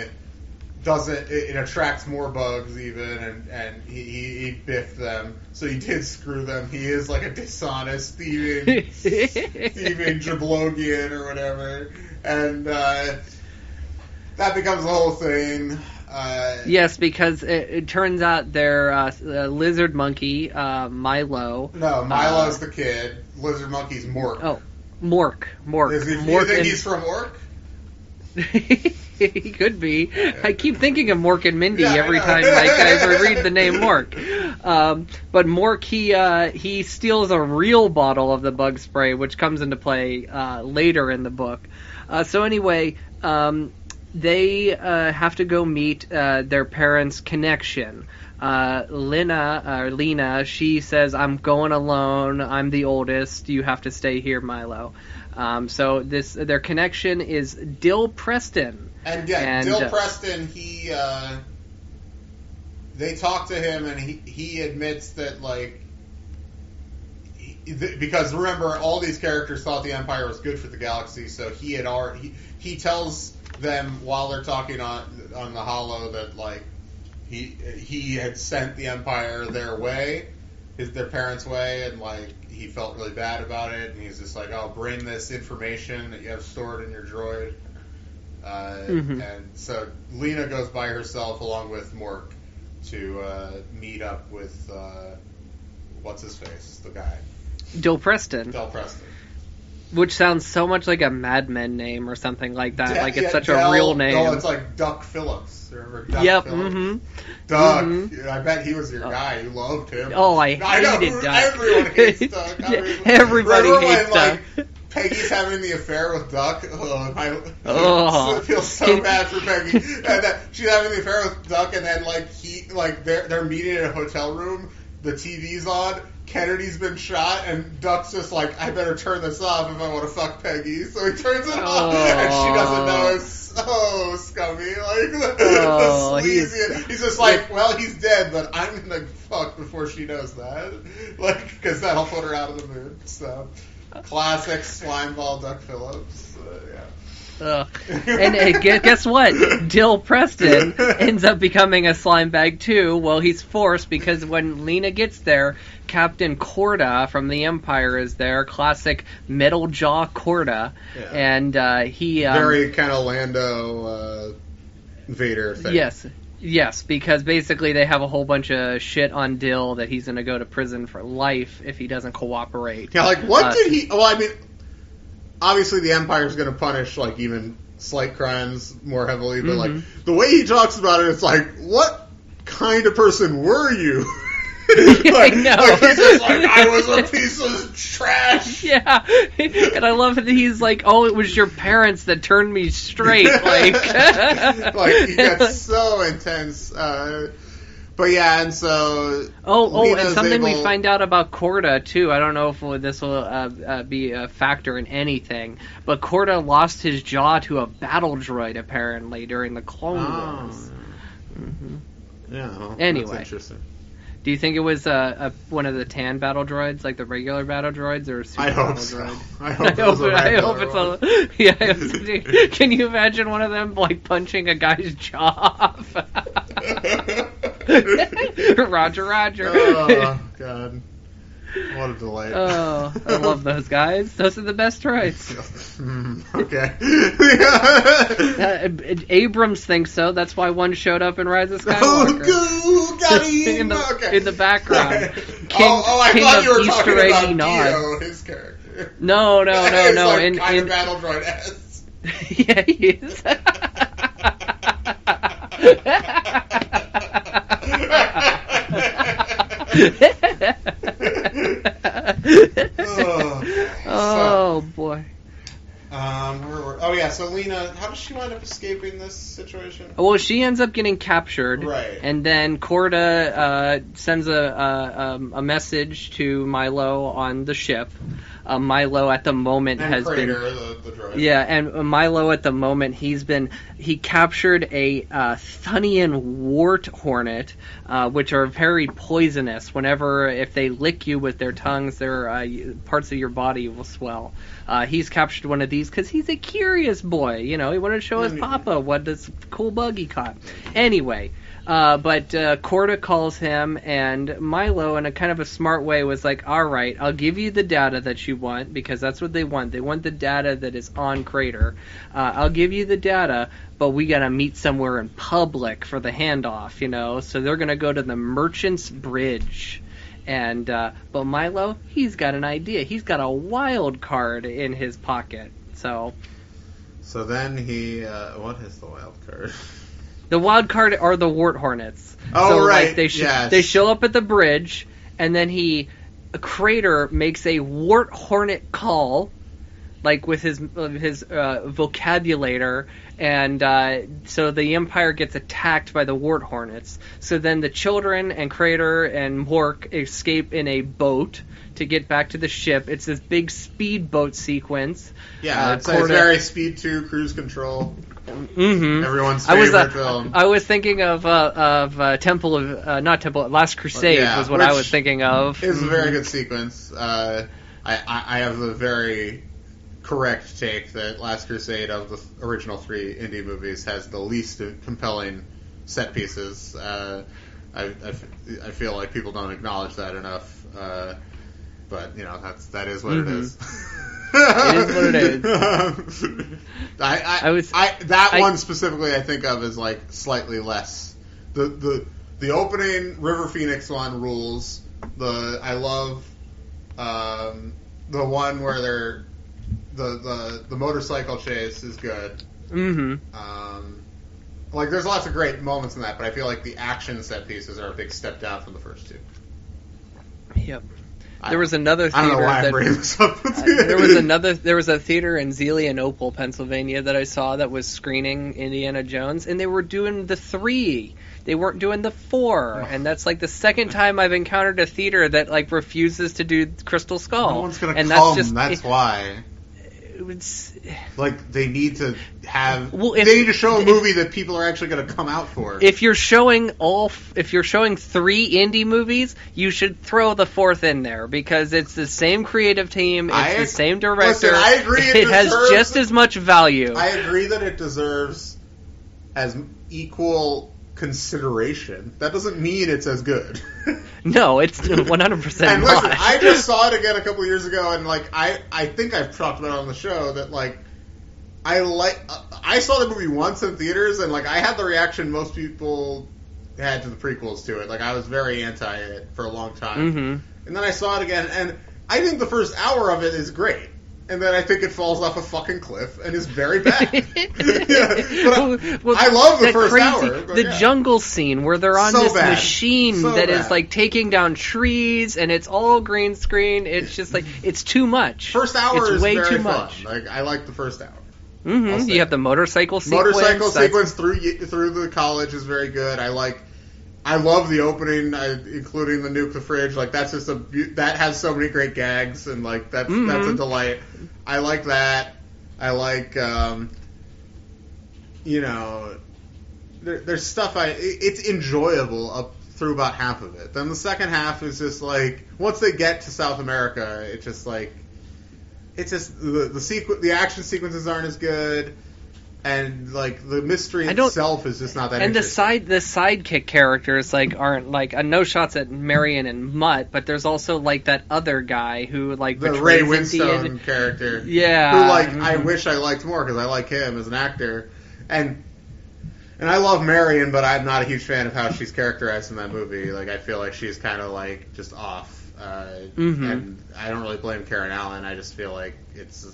doesn't it, it attracts more bugs even and and he, he, he biffed them. So he did screw them. He is like a dishonest thieving *laughs* thieving Jablogian or whatever. And uh, that becomes the whole thing. Uh, Yes, because it, it turns out their uh, uh, lizard monkey, uh, Milo. no Milo's the kid. Lizard monkey's Morq. Oh, Morq. Morq. is he, you Mork think and- he's from Ork *laughs* he could be. I keep thinking of Mork and Mindy Yeah, every time like, I read the name Morq. Um, but Morq, he uh, he steals a real bottle of the bug spray, which comes into play uh, later in the book. Uh, so anyway, um, they uh, have to go meet uh, their parents' connection. Uh, Lina, or Lina, she says, "I'm going alone. I'm the oldest. You have to stay here, Milo." Um, so this their connection is Dill Preston. And yeah, And, Dill uh, Preston, he uh, they talk to him and he he admits that like he, th- because remember all these characters thought the Empire was good for the galaxy, so he had already he, he tells them while they're talking on on the Hollow that like he he had sent the Empire their way, his their parents' way, and like he felt really bad about it, and he's just like, "I'll bring this information that you have stored in your droid." Uh, Mhm. And so Lina goes by herself along with Morq to uh, meet up with uh, what's his face, the guy, Dill Preston, Del Preston. Which sounds so much like a Mad Men name or something like that. De- like it's yeah, such Del- a real name. No, it's like Duck Phillips. Remember Duck yep. Phillips? hmm Duck. Mhm. I bet he was your Oh. guy. You loved him. Oh, I know, hated Duck. *laughs* Everyone hates Duck. I Yeah, everybody remember hates when, Duck. Like, Peggy's having the affair with Duck. Oh, *laughs* I Oh. *laughs* I feel so bad for Peggy. and that she's having the affair with Duck, and then like he, like they're they're meeting in a hotel room, the TV's on. Kennedy's been shot, and Duck's just like, I better turn this off if I want to fuck Peggy. So he turns it off, and she doesn't know. It's so scummy, like *laughs* the, Oh, he's- sleazy. He's just like, well, he's dead, but I'm gonna fuck before she knows that, *laughs* like, because that'll put her out of the mood. So, classic slimeball Duck Phillips. Uh, yeah. Ugh. And uh, guess what? Dill Preston ends up becoming a slime bag too. Well, he's forced because when Lina gets there, Captain Korda from the Empire is there, classic metal jaw Korda, Yeah. and uh, he um, Very kind of Lando uh, Vader thing. yes. Yes, because basically they have a whole bunch of shit on Dill that he's going to go to prison for life if he doesn't cooperate. Yeah, like what Uh, did he? Well, I mean, obviously the Empire's going to punish like even slight crimes more heavily, but like Mhm. the way he talks about it, it's like, what kind of person were you? *laughs* I know. Like he's just like, I was a *laughs* piece of trash. Yeah, *laughs* and I love that he's like, "Oh, it was your parents that turned me straight." Like, like he gets so intense. Uh, but yeah, and so Oh, oh, and something we find out about Korda too. I don't know if this will uh, uh, be a factor in anything, but Korda lost his jaw to a battle droid apparently during the Clone Oh. Wars. hmm Yeah. well, Anyway. that's interesting. Do you think it was uh, a, one of the tan battle droids, like the regular battle droids, or a super I hope battle so. droid? *laughs* I hope, *laughs* was a it- I hope it's one. a *laughs* yeah. I hope- Can you imagine one of them like punching a guy's jaw off? Roger, Roger. oh God, what a delight. Oh, I *laughs* love those guys. Those are the best droids. *laughs* Okay. *laughs* Abrams thinks so. That's why one showed up in Rise of oh, Skywalker. goo, got him. In the- okay. in the background. King- oh, oh, I King thought of you were Easter talking egg about Nod. Dio, his character. No, no, no, no. Like in, kind in, of battle droid s. yeah, he is. *laughs* Oh. oh boy. Um, oh yeah, so Lina, how does she wind up escaping this situation? Well, she ends up getting captured, Right. and then Korda uh, sends a, a um, a message to Milo on the ship. Uh, Milo at the moment And has been the, the. Yeah, and Milo at the moment he's been he captured a uh, Thunian wart hornet, uh, which are very poisonous. Whenever if they lick you with their tongues, their uh, parts of your body will swell. Uh, he's captured one of these because he's a curious boy. You know, he wanted to show his Mm. papa what this cool bug he caught. Anyway. Uh, but uh, Korda calls him, and Milo, in a kind of a smart way, was like, "All right, I'll give you the data that you want because that's what they want. They want the data that is on Crater. Uh, I'll give you the data, but we gotta meet somewhere in public for the handoff, you know. So they're gonna go to the Merchant's Bridge." And uh, but Milo, he's got an idea. He's got a wild card in his pocket. So So then he, uh, what is the wild card? *laughs* The wild card are the wart hornets. Oh, so, right, Like, they, sh- yes. they show up at the bridge, and then he, a crater makes a wart hornet call, like with his uh, his uh, vocabulator, and uh, so the Empire gets attacked by the wart hornets. So then the children and Crater and Morq escape in a boat to get back to the ship. It's this big speedboat sequence. Yeah, Uh, it's, it's Korda- very Speed 2 cruise control. Mm-hmm. Everyone's I favorite was uh, film. I was thinking of uh, of uh, Temple of uh, not Temple Last Crusade Yeah, was what I was thinking of. It's a Mhm. very good sequence. Uh, I, I, I have a very correct take that Last Crusade of the original three indie movies has the least compelling set pieces. Uh, I, I f- I feel like people don't acknowledge that enough. But you know that's that is what it Mhm. is. It is what it is. *laughs* I, I, I was- I that I- one specifically I think of as like slightly less. The the the opening River Phoenix one rules. The I love um, the one where they're the, the the motorcycle chase is good. Mm-hmm. Um, like there's lots of great moments in that, but I feel like the action set pieces are a big step down from the first two. Yep. I- There was another I don't know theater why I that bring this up. There was another there was a theater in Zelienople, Pennsylvania that I saw that was screening Indiana Jones and they were doing the 3. They weren't doing the 4 and that's like the second time I've encountered a theater that like refuses to do Crystal Skull. No one's gonna and come. that's That's, just why. It's, Like they need to have. Well, if- they need to show a if- movie that people are actually going to come out for. if you're showing all if you're showing 3 indie movies, you should throw the fourth in there because it's the same creative team, it's I the same director. Listen, I agree it *laughs* It has just as much value. I agree that it deserves as equal consideration. That doesn't mean it's as good. *laughs* no, it's *laughs* 100% and not. listen, I just saw it again a couple years ago, and like I, I think I've talked about it on the show that like I like uh, I saw the movie once in theaters, and like I had the reaction most people had to the prequels to it. Like I was very anti it for a long time, Mhm. and then I saw it again, and I think the first hour of it is great. And then I think it falls off a fucking cliff and is very bad. *laughs* yeah, but I, Well, I love the first crazy, hour. the yeah. jungle scene where they're on So this bad. machine So that is bad. like taking down trees and it's all green screen. It's just like it's too much. First hour it's is way very too fun. much. Like I like the first hour. I'll hmm You have the motorcycle sequence. motorcycle sequence through through the college is very good. I like. I love the opening, I, including the nuke the fridge. Like that's just a that has so many great gags, and like that's that's a delight. I like that. I like, um, you know, there, there's stuff I. it- It's enjoyable up through about half of it. Then the second half is just like once they get to South America, it's just like it's just the the sequ- the action sequences aren't as good, and like the mystery I itself is just not that. and the side the sidekick characters like aren't like uh, no shots at Marion and Mutt, but there's also like that other guy who like the Ray Winstone character, Yeah, who like I mhm. wish I liked more because I like him as an actor, and and I love Marion, but I'm not a huge fan of how she's characterized in that movie. Like I feel like she's kind of like just off, uh, Mhm. and I don't really blame Karen Allen. I just feel like it's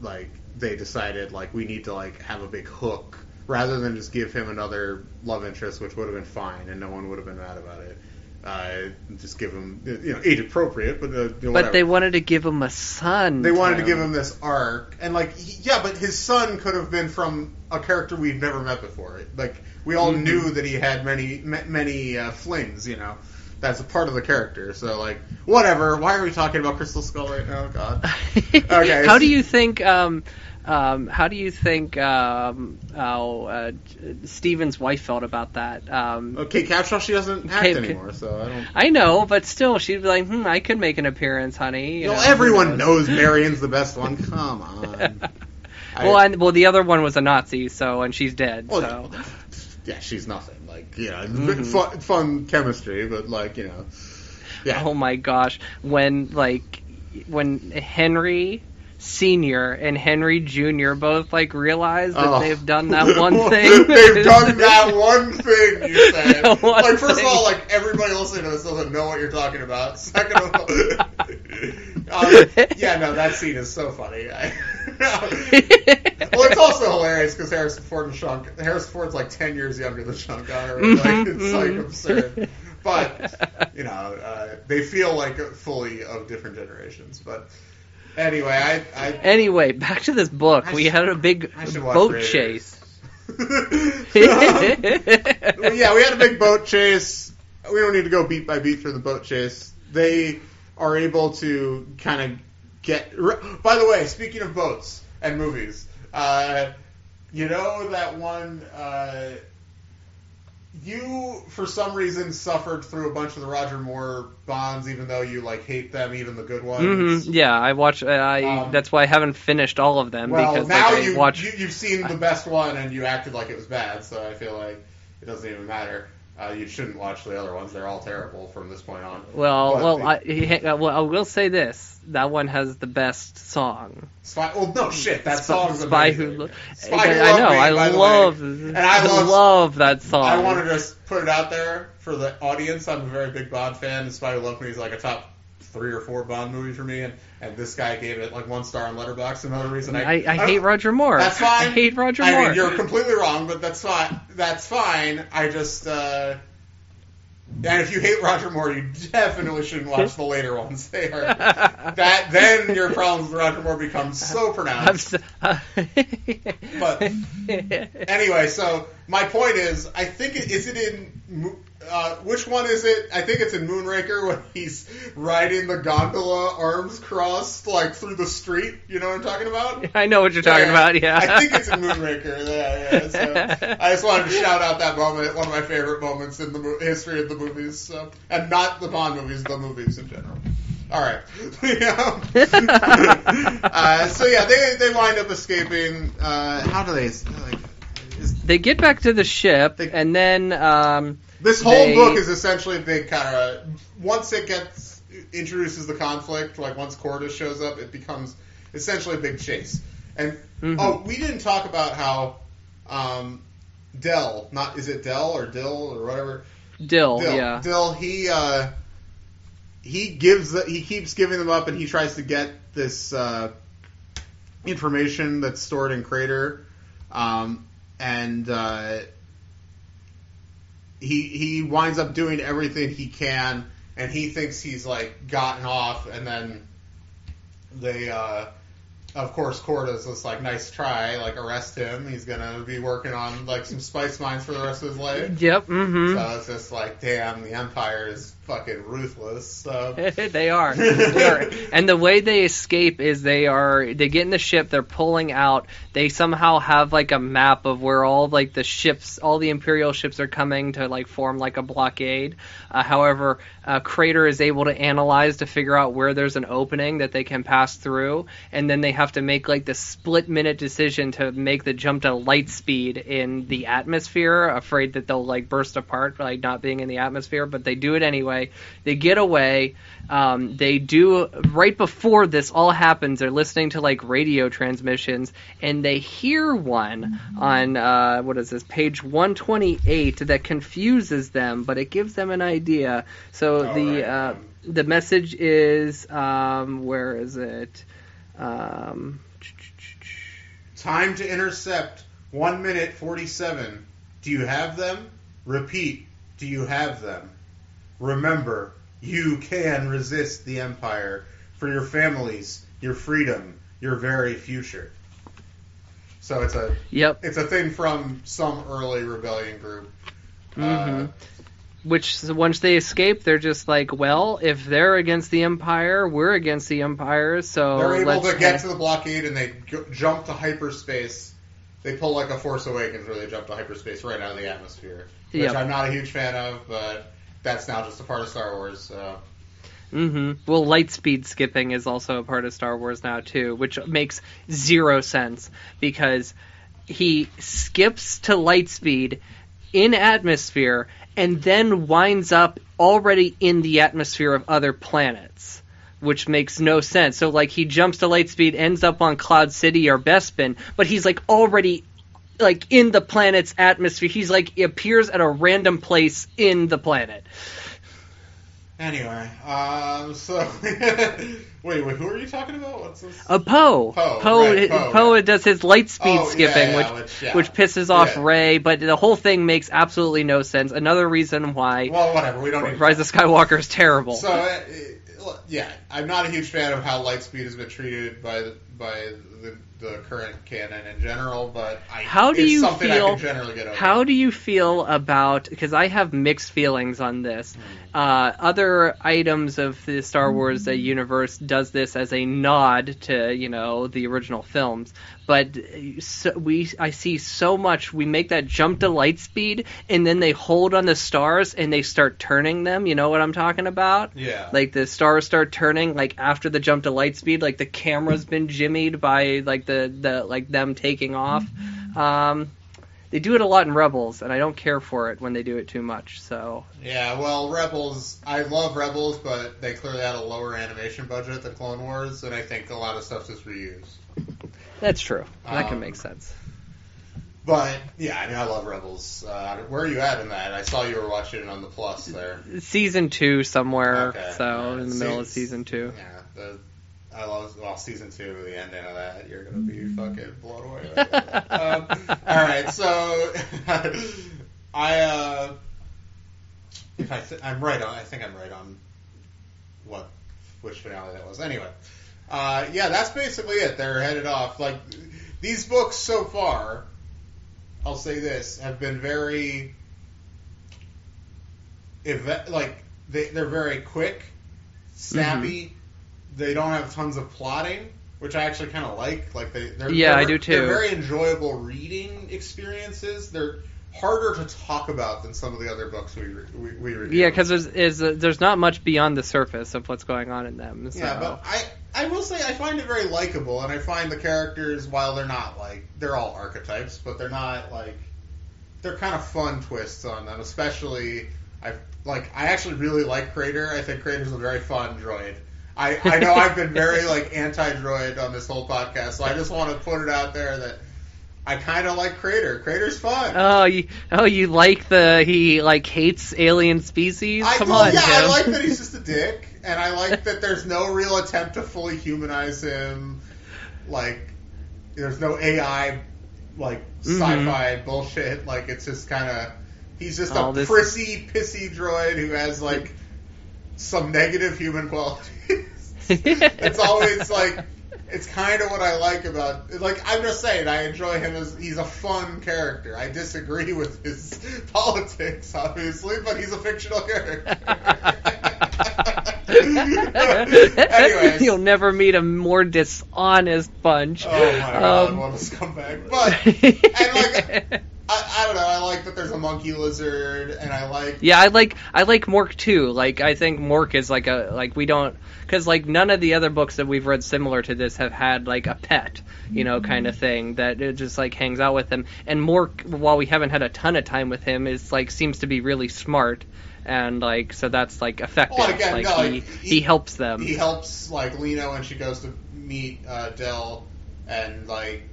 like they decided like we need to like have a big hook rather than just give him another love interest, which would have been fine and no one would have been mad about it. Uh, just give him, you know, age appropriate, but uh, you know, But they wanted to give him a son. They wanted to give him this arc, and like, he- yeah, but his son could have been from a character we've never met before. Like, we all Mhm. knew that he had many, many uh, flings. You know, that's a part of the character. So, like, whatever. Why are we talking about Crystal Skull right now? God. Okay. *laughs* how do you think? Um, um, how do you think um, how uh, Steven's wife felt about that? Um, Okay, Capshaw, she doesn't act Kate- anymore, so I don't. I know, but still, she'd be like, "Hmm, I could make an appearance, honey." You You know, everyone knows Marion's the best one. *laughs* Come on. I- well, and well, the other one was a Nazi, so and she's dead. Well, so yeah, she's nothing. Like, you know, Mhm. fun, fun chemistry, but like, you know, yeah. oh my gosh, when like when Henry Senior and Henry Junior both like realize that Oh. they've done that *laughs* one thing. They've done that one thing, you *laughs* said. Like, first thing. of all, like, everybody listening to this doesn't know what you're talking about. Second of all, um, *laughs* yeah, no, that scene is so funny. I, *laughs* well, it's also hilarious because Harrison Ford and Sean, Harrison Ford's like 10 years younger than Sean Connery. Like, Mhm, it's like mhm. absurd. But, *laughs* you know, uh, they feel like fully of different generations. But anyway, I, I Anyway, back to this book. I we should- had a big I should watch boat chase. Well, *laughs* yeah, we had a big boat chase. We don't need to go beat by beat through the boat chase. They are able to kind of get. By the way, speaking of boats and movies, uh, you know that one. Uh, you, for some reason, suffered through a bunch of the Roger Moore Bonds, even though you like hate them, even the good ones. hmm Yeah, I watch. I Um, that's why I haven't finished all of them Well, because now like, you, watch. you you've seen the best one and you acted like it was bad, so I feel like it doesn't even matter. Uh, you shouldn't watch the other ones; they're all terrible from this point on. well, but well, the- I, he- well, I will say this: that one has the best song. Spy. Well, no shit, that Spy- song's Spy amazing. Who Lo- Spy I, Who I Loved know. Me, I love. and I love, love that song. I want to just put it out there for the audience. I'm a very big Bond fan. and Spy Who Loved Me is like a top three or four Bond movies for me, and, and this guy gave it like one star on Letterboxd. Another reason I I, I hate Roger Moore. That's fine. I hate Roger I Moore. mean, you're completely wrong, but that's fine. That's fine. I just, uh, And if you hate Roger Moore, you definitely shouldn't watch the later ones. They are *laughs* that then your problems with Roger Moore become so pronounced. so, uh, But *laughs* anyway, so my point is, I think it, is it in uh, which one is it? I think it's in Moonraker when he's riding the gondola, arms crossed, like through the street. You know what I'm talking about? *laughs* I know what you're talking about. Yeah, I think it's in Moonraker. Yeah, yeah. So *laughs* I just wanted to shout out that moment, one of my favorite moments in the mo- history of the movies, so, and not the Bond movies, the movies in general. All right. *laughs* uh, so yeah, they they wind up escaping. Uh, how do they? Like, is, they get back to the ship, They- and then um, this whole They- book is essentially a big kind of once it gets introduces the conflict, like once Korda shows up, it becomes essentially a big chase. And Mhm. oh, we didn't talk about how um, Dell, not is it Dell or Dill or whatever, Dill, Dill, yeah, Dill, he uh, he gives the, he keeps giving them up, and he tries to get this uh, information that's stored in Crater, um, and uh, he he winds up doing everything he can, and he thinks he's like gotten off, and then they. Uh, of course, Korda's just like, nice try, like arrest him. He's gonna be working on like some spice mines for the rest of his life. yep, mm-hmm. So it's just like, damn, the Empire is fucking ruthless. So *laughs* they are. They are. *laughs* And the way they escape is they are they get in the ship, they're pulling out. They somehow have like a map of where all like the ships, all the imperial ships are coming to like form like a blockade. Uh, however, uh, Crater is able to analyze to figure out where there's an opening that they can pass through, and then they have to make like the split minute decision to make the jump to light speed in the atmosphere, afraid that they'll like burst apart like, not being in the atmosphere, but they do it anyway. They get away. Um, they do right before this all happens. They're listening to like radio transmissions, and they hear one on uh, what is this page 128 that confuses them, but it gives them an idea. So Oh, the right. uh, the message is um, where is it? Um, time to intercept. One minute forty-seven. Do you have them? Repeat. Do you have them? Remember, you can resist the Empire for your families, your freedom, your very future. So it's a yep. it's a thing from some early rebellion group. Uh, Mhm. Which once they escape, they're just like, well, if they're against the Empire, we're against the Empire, so They're able let's to get head- to the blockade and they go, jump to hyperspace. They pull like a Force Awakens where they jump to hyperspace right out of the atmosphere, which Yep. I'm not a huge fan of, but that's now just a part of Star Wars. So. hmm Well, light speed skipping is also a part of Star Wars now too, which makes zero sense because he skips to light speed in atmosphere and then winds up already in the atmosphere of other planets. Which makes no sense. So, like, he jumps to light speed, ends up on Cloud City or Bespin, but he's like already like in the planet's atmosphere. He's like he appears at a random place in the planet. Anyway, um, so *laughs* wait, wait, who are you talking about? What's this? A Poe. Poe, Poe, right, Poe, yeah. does his light speed Oh, skipping, yeah, which which, yeah. which pisses off Yeah. Rey. But the whole thing makes absolutely no sense. Another reason why well, whatever. We don't need. Rise of Skywalker is terrible. So, uh, uh, yeah, I'm not a huge fan of how Lightspeed has been treated by the, by the, the current canon in general, but I, How do it's you something I feel- can generally get over. How do you feel about? Because I have mixed feelings on this. Uh, other items of the Star Wars uh, universe does this as a nod to you know the original films, but uh, so we I see so much. We make that jump to light speed, and then they hold on the stars and they start turning them. You know what I'm talking about? Yeah. Like the stars start turning like after the jump to light speed. Like the camera's been jimmied by like the the like them taking off. Um, they do it a lot in Rebels, and I don't care for it when they do it too much. So Yeah, well, Rebels, I love Rebels, but they clearly had a lower animation budget than Clone Wars, and I think a lot of stuff just reused. that's true. That can Um, make sense. But, yeah, I mean, I love Rebels. Uh, where are you at in that? I saw you were watching it on the Plus there. Season two somewhere. Okay. So Yeah, in the middle of season two. Yeah, the, I love, well, season two, the ending of that, you're going to be fucking blown away. *laughs* um, Alright, so, *laughs* I, uh, if I th- I'm right on, I think I'm right on what which finale that was. Anyway, uh, yeah, that's basically it. They're headed off. Like these books so far, I'll say this have been very, ev- like they they're very quick, snappy. They don't have tons of plotting, which I actually kind of like. Like they, they're Yeah, they're, I do too. They're very enjoyable reading experiences. They're harder to talk about than some of the other books we re- we, we. Yeah, because there's is uh, there's not much beyond the surface of what's going on in them. So. Yeah, but I I will say I find it very likable, and I find the characters while they're not like they're all archetypes, but they're not like they're kind of fun twists on them. Especially I like I actually really like Crater. I think Crater's a very fun droid. I, I know I've been very like anti-droid on this whole podcast, so I just want to put it out there that I kind of like Crater. Crater's fun. Oh, you oh you like the he like hates alien species? Come well, on, yeah, I like that he's just a *laughs* dick, and I like that there's no real attempt to fully humanize him. Like, there's no AI, like Mm-hmm. sci-fi bullshit. Like, it's just kind of he's just All a this- prissy, pissy droid who has like some negative human qualities. *laughs* it's always like. It's kind of what I like about like I'm just saying I enjoy him as he's a fun character. I disagree with his *laughs* politics obviously, but he's a fictional character. *laughs* You'll never meet a more dishonest bunch. Oh my god, Um, what a scumbag! But and like I, I don't know, I like that there's a monkey lizard, and I like Yeah, I like I like Morq too. Like I think Morq is like a like we don't because like none of the other books that we've read similar to this have had like a pet, you know, kind of thing that it just like hangs out with him. And Morq, while we haven't had a ton of time with him, is like seems to be really smart and like so that's like effective. Well, again, like no, he, like, he he- helps them. he helps like Lina when she goes to meet uh, Dell, and like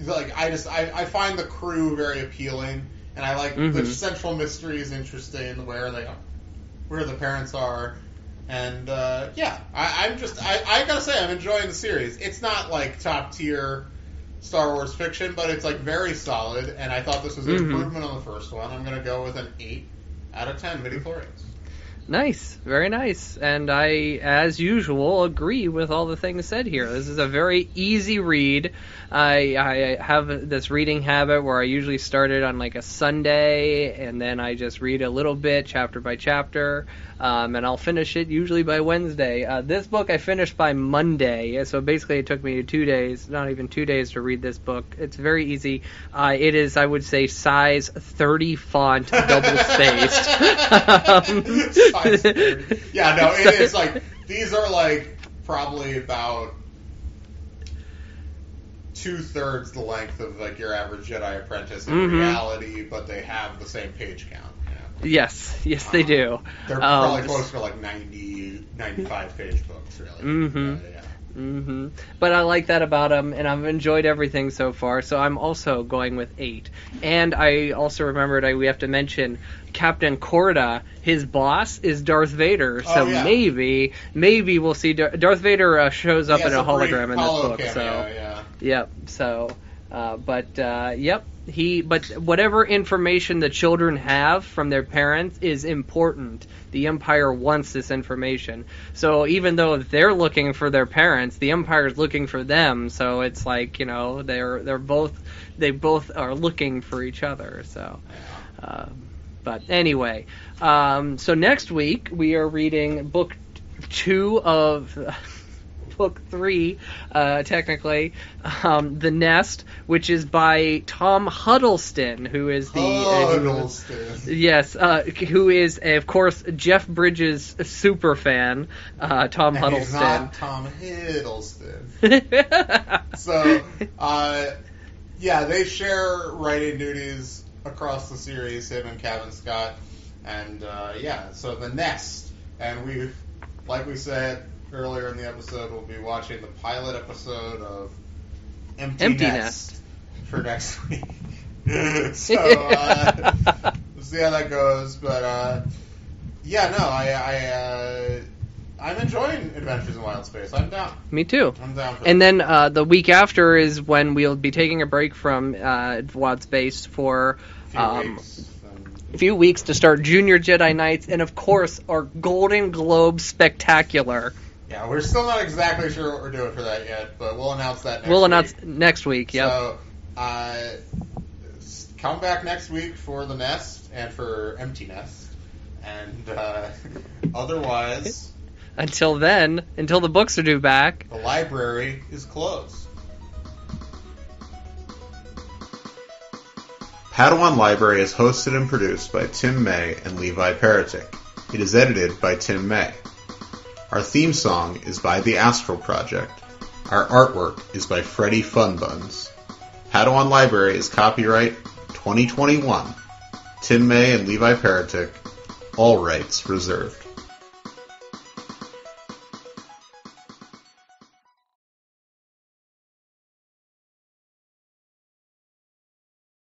like I just I, I find the crew very appealing, and I like the Mhm. central mystery is interesting where they where the parents are. And uh, yeah, I, I'm just I, I gotta say I'm enjoying the series. It's not like top tier Star Wars fiction, but it's like very solid. And I thought this was an Mhm. improvement on the first one. I'm gonna go with an eight out of ten midi chlorians. Nice, very nice. And I, as usual, agree with all the things said here. This is a very easy read. I, I have this reading habit where I usually start it on like a Sunday, and then I just read a little bit, chapter by chapter, um, and I'll finish it usually by Wednesday. Uh, this book I finished by Monday, so basically it took me two days, not even two days, to read this book. It's very easy. Uh, it is, I would say, size 30 font, *laughs* double spaced. Um, Size 30. Yeah, no, it *laughs* is like these are like probably about two thirds the length of like your average Jedi Apprentice in Mhm. reality, but they have the same page count. Yes, yes, they do. They're Um, probably closer to like 90, 95 page books, really. Mm-hmm. Uh, yeah. hmm But I like that about them, and I've enjoyed everything so far. So I'm also going with eight. And I also remembered I, we have to mention Captain Korda. His boss is Darth Vader. So Oh, yeah. maybe, maybe we'll see Dar- Darth Vader uh, shows up in a hologram in this book. cameo, so yeah. Yep. So, uh, but uh, yep. He, but whatever information the children have from their parents is important. The Empire wants this information. So even though they're looking for their parents, the Empire's looking for them. So it's like you know they're they're both they both are looking for each other. So. Uh, but anyway, um, so next week we are reading book two of *laughs* book three, uh, technically, um, The Nest, which is by Tom Huddleston, who is the uh, who- yes, uh, who is of course Jeff Bridges' super fan, uh, Tom And he's Huddleston. not Tom Hiddleston. *laughs* So, uh, yeah, they share writing duties across the series, him and Cavan Scott. And, uh, yeah, so The Nest. And we've, like we said earlier in the episode, we'll be watching the pilot episode of Empty, Empty Nest, for next *laughs* week. *laughs* so, uh, we'll see how that goes. But, uh, yeah, no, I, I, uh, I'm enjoying Adventures in Wild Space. I'm down. Me too. I'm down for And that. then uh, the week after is when we'll be taking a break from uh, Wild Space for few um, weeks. Few weeks to start Junior Jedi Knights, and of course our Golden Globe Spectacular. Yeah, we're still not exactly sure what we're doing for that yet, but we'll announce that. Next we'll week. announce next week. Yep. So, uh, come back next week for the nest and for empty nest, and uh, *laughs* otherwise, Until then, until the books are due back. the library is closed. Padawan Library is hosted and produced by Tim May and Levi Peretic. It is edited by Tim May. Our theme song is by The Astral Project. Our artwork is by Freddie Funbuns. Padawan Library is copyright 2021. Tim May and Levi Peretic. All rights reserved.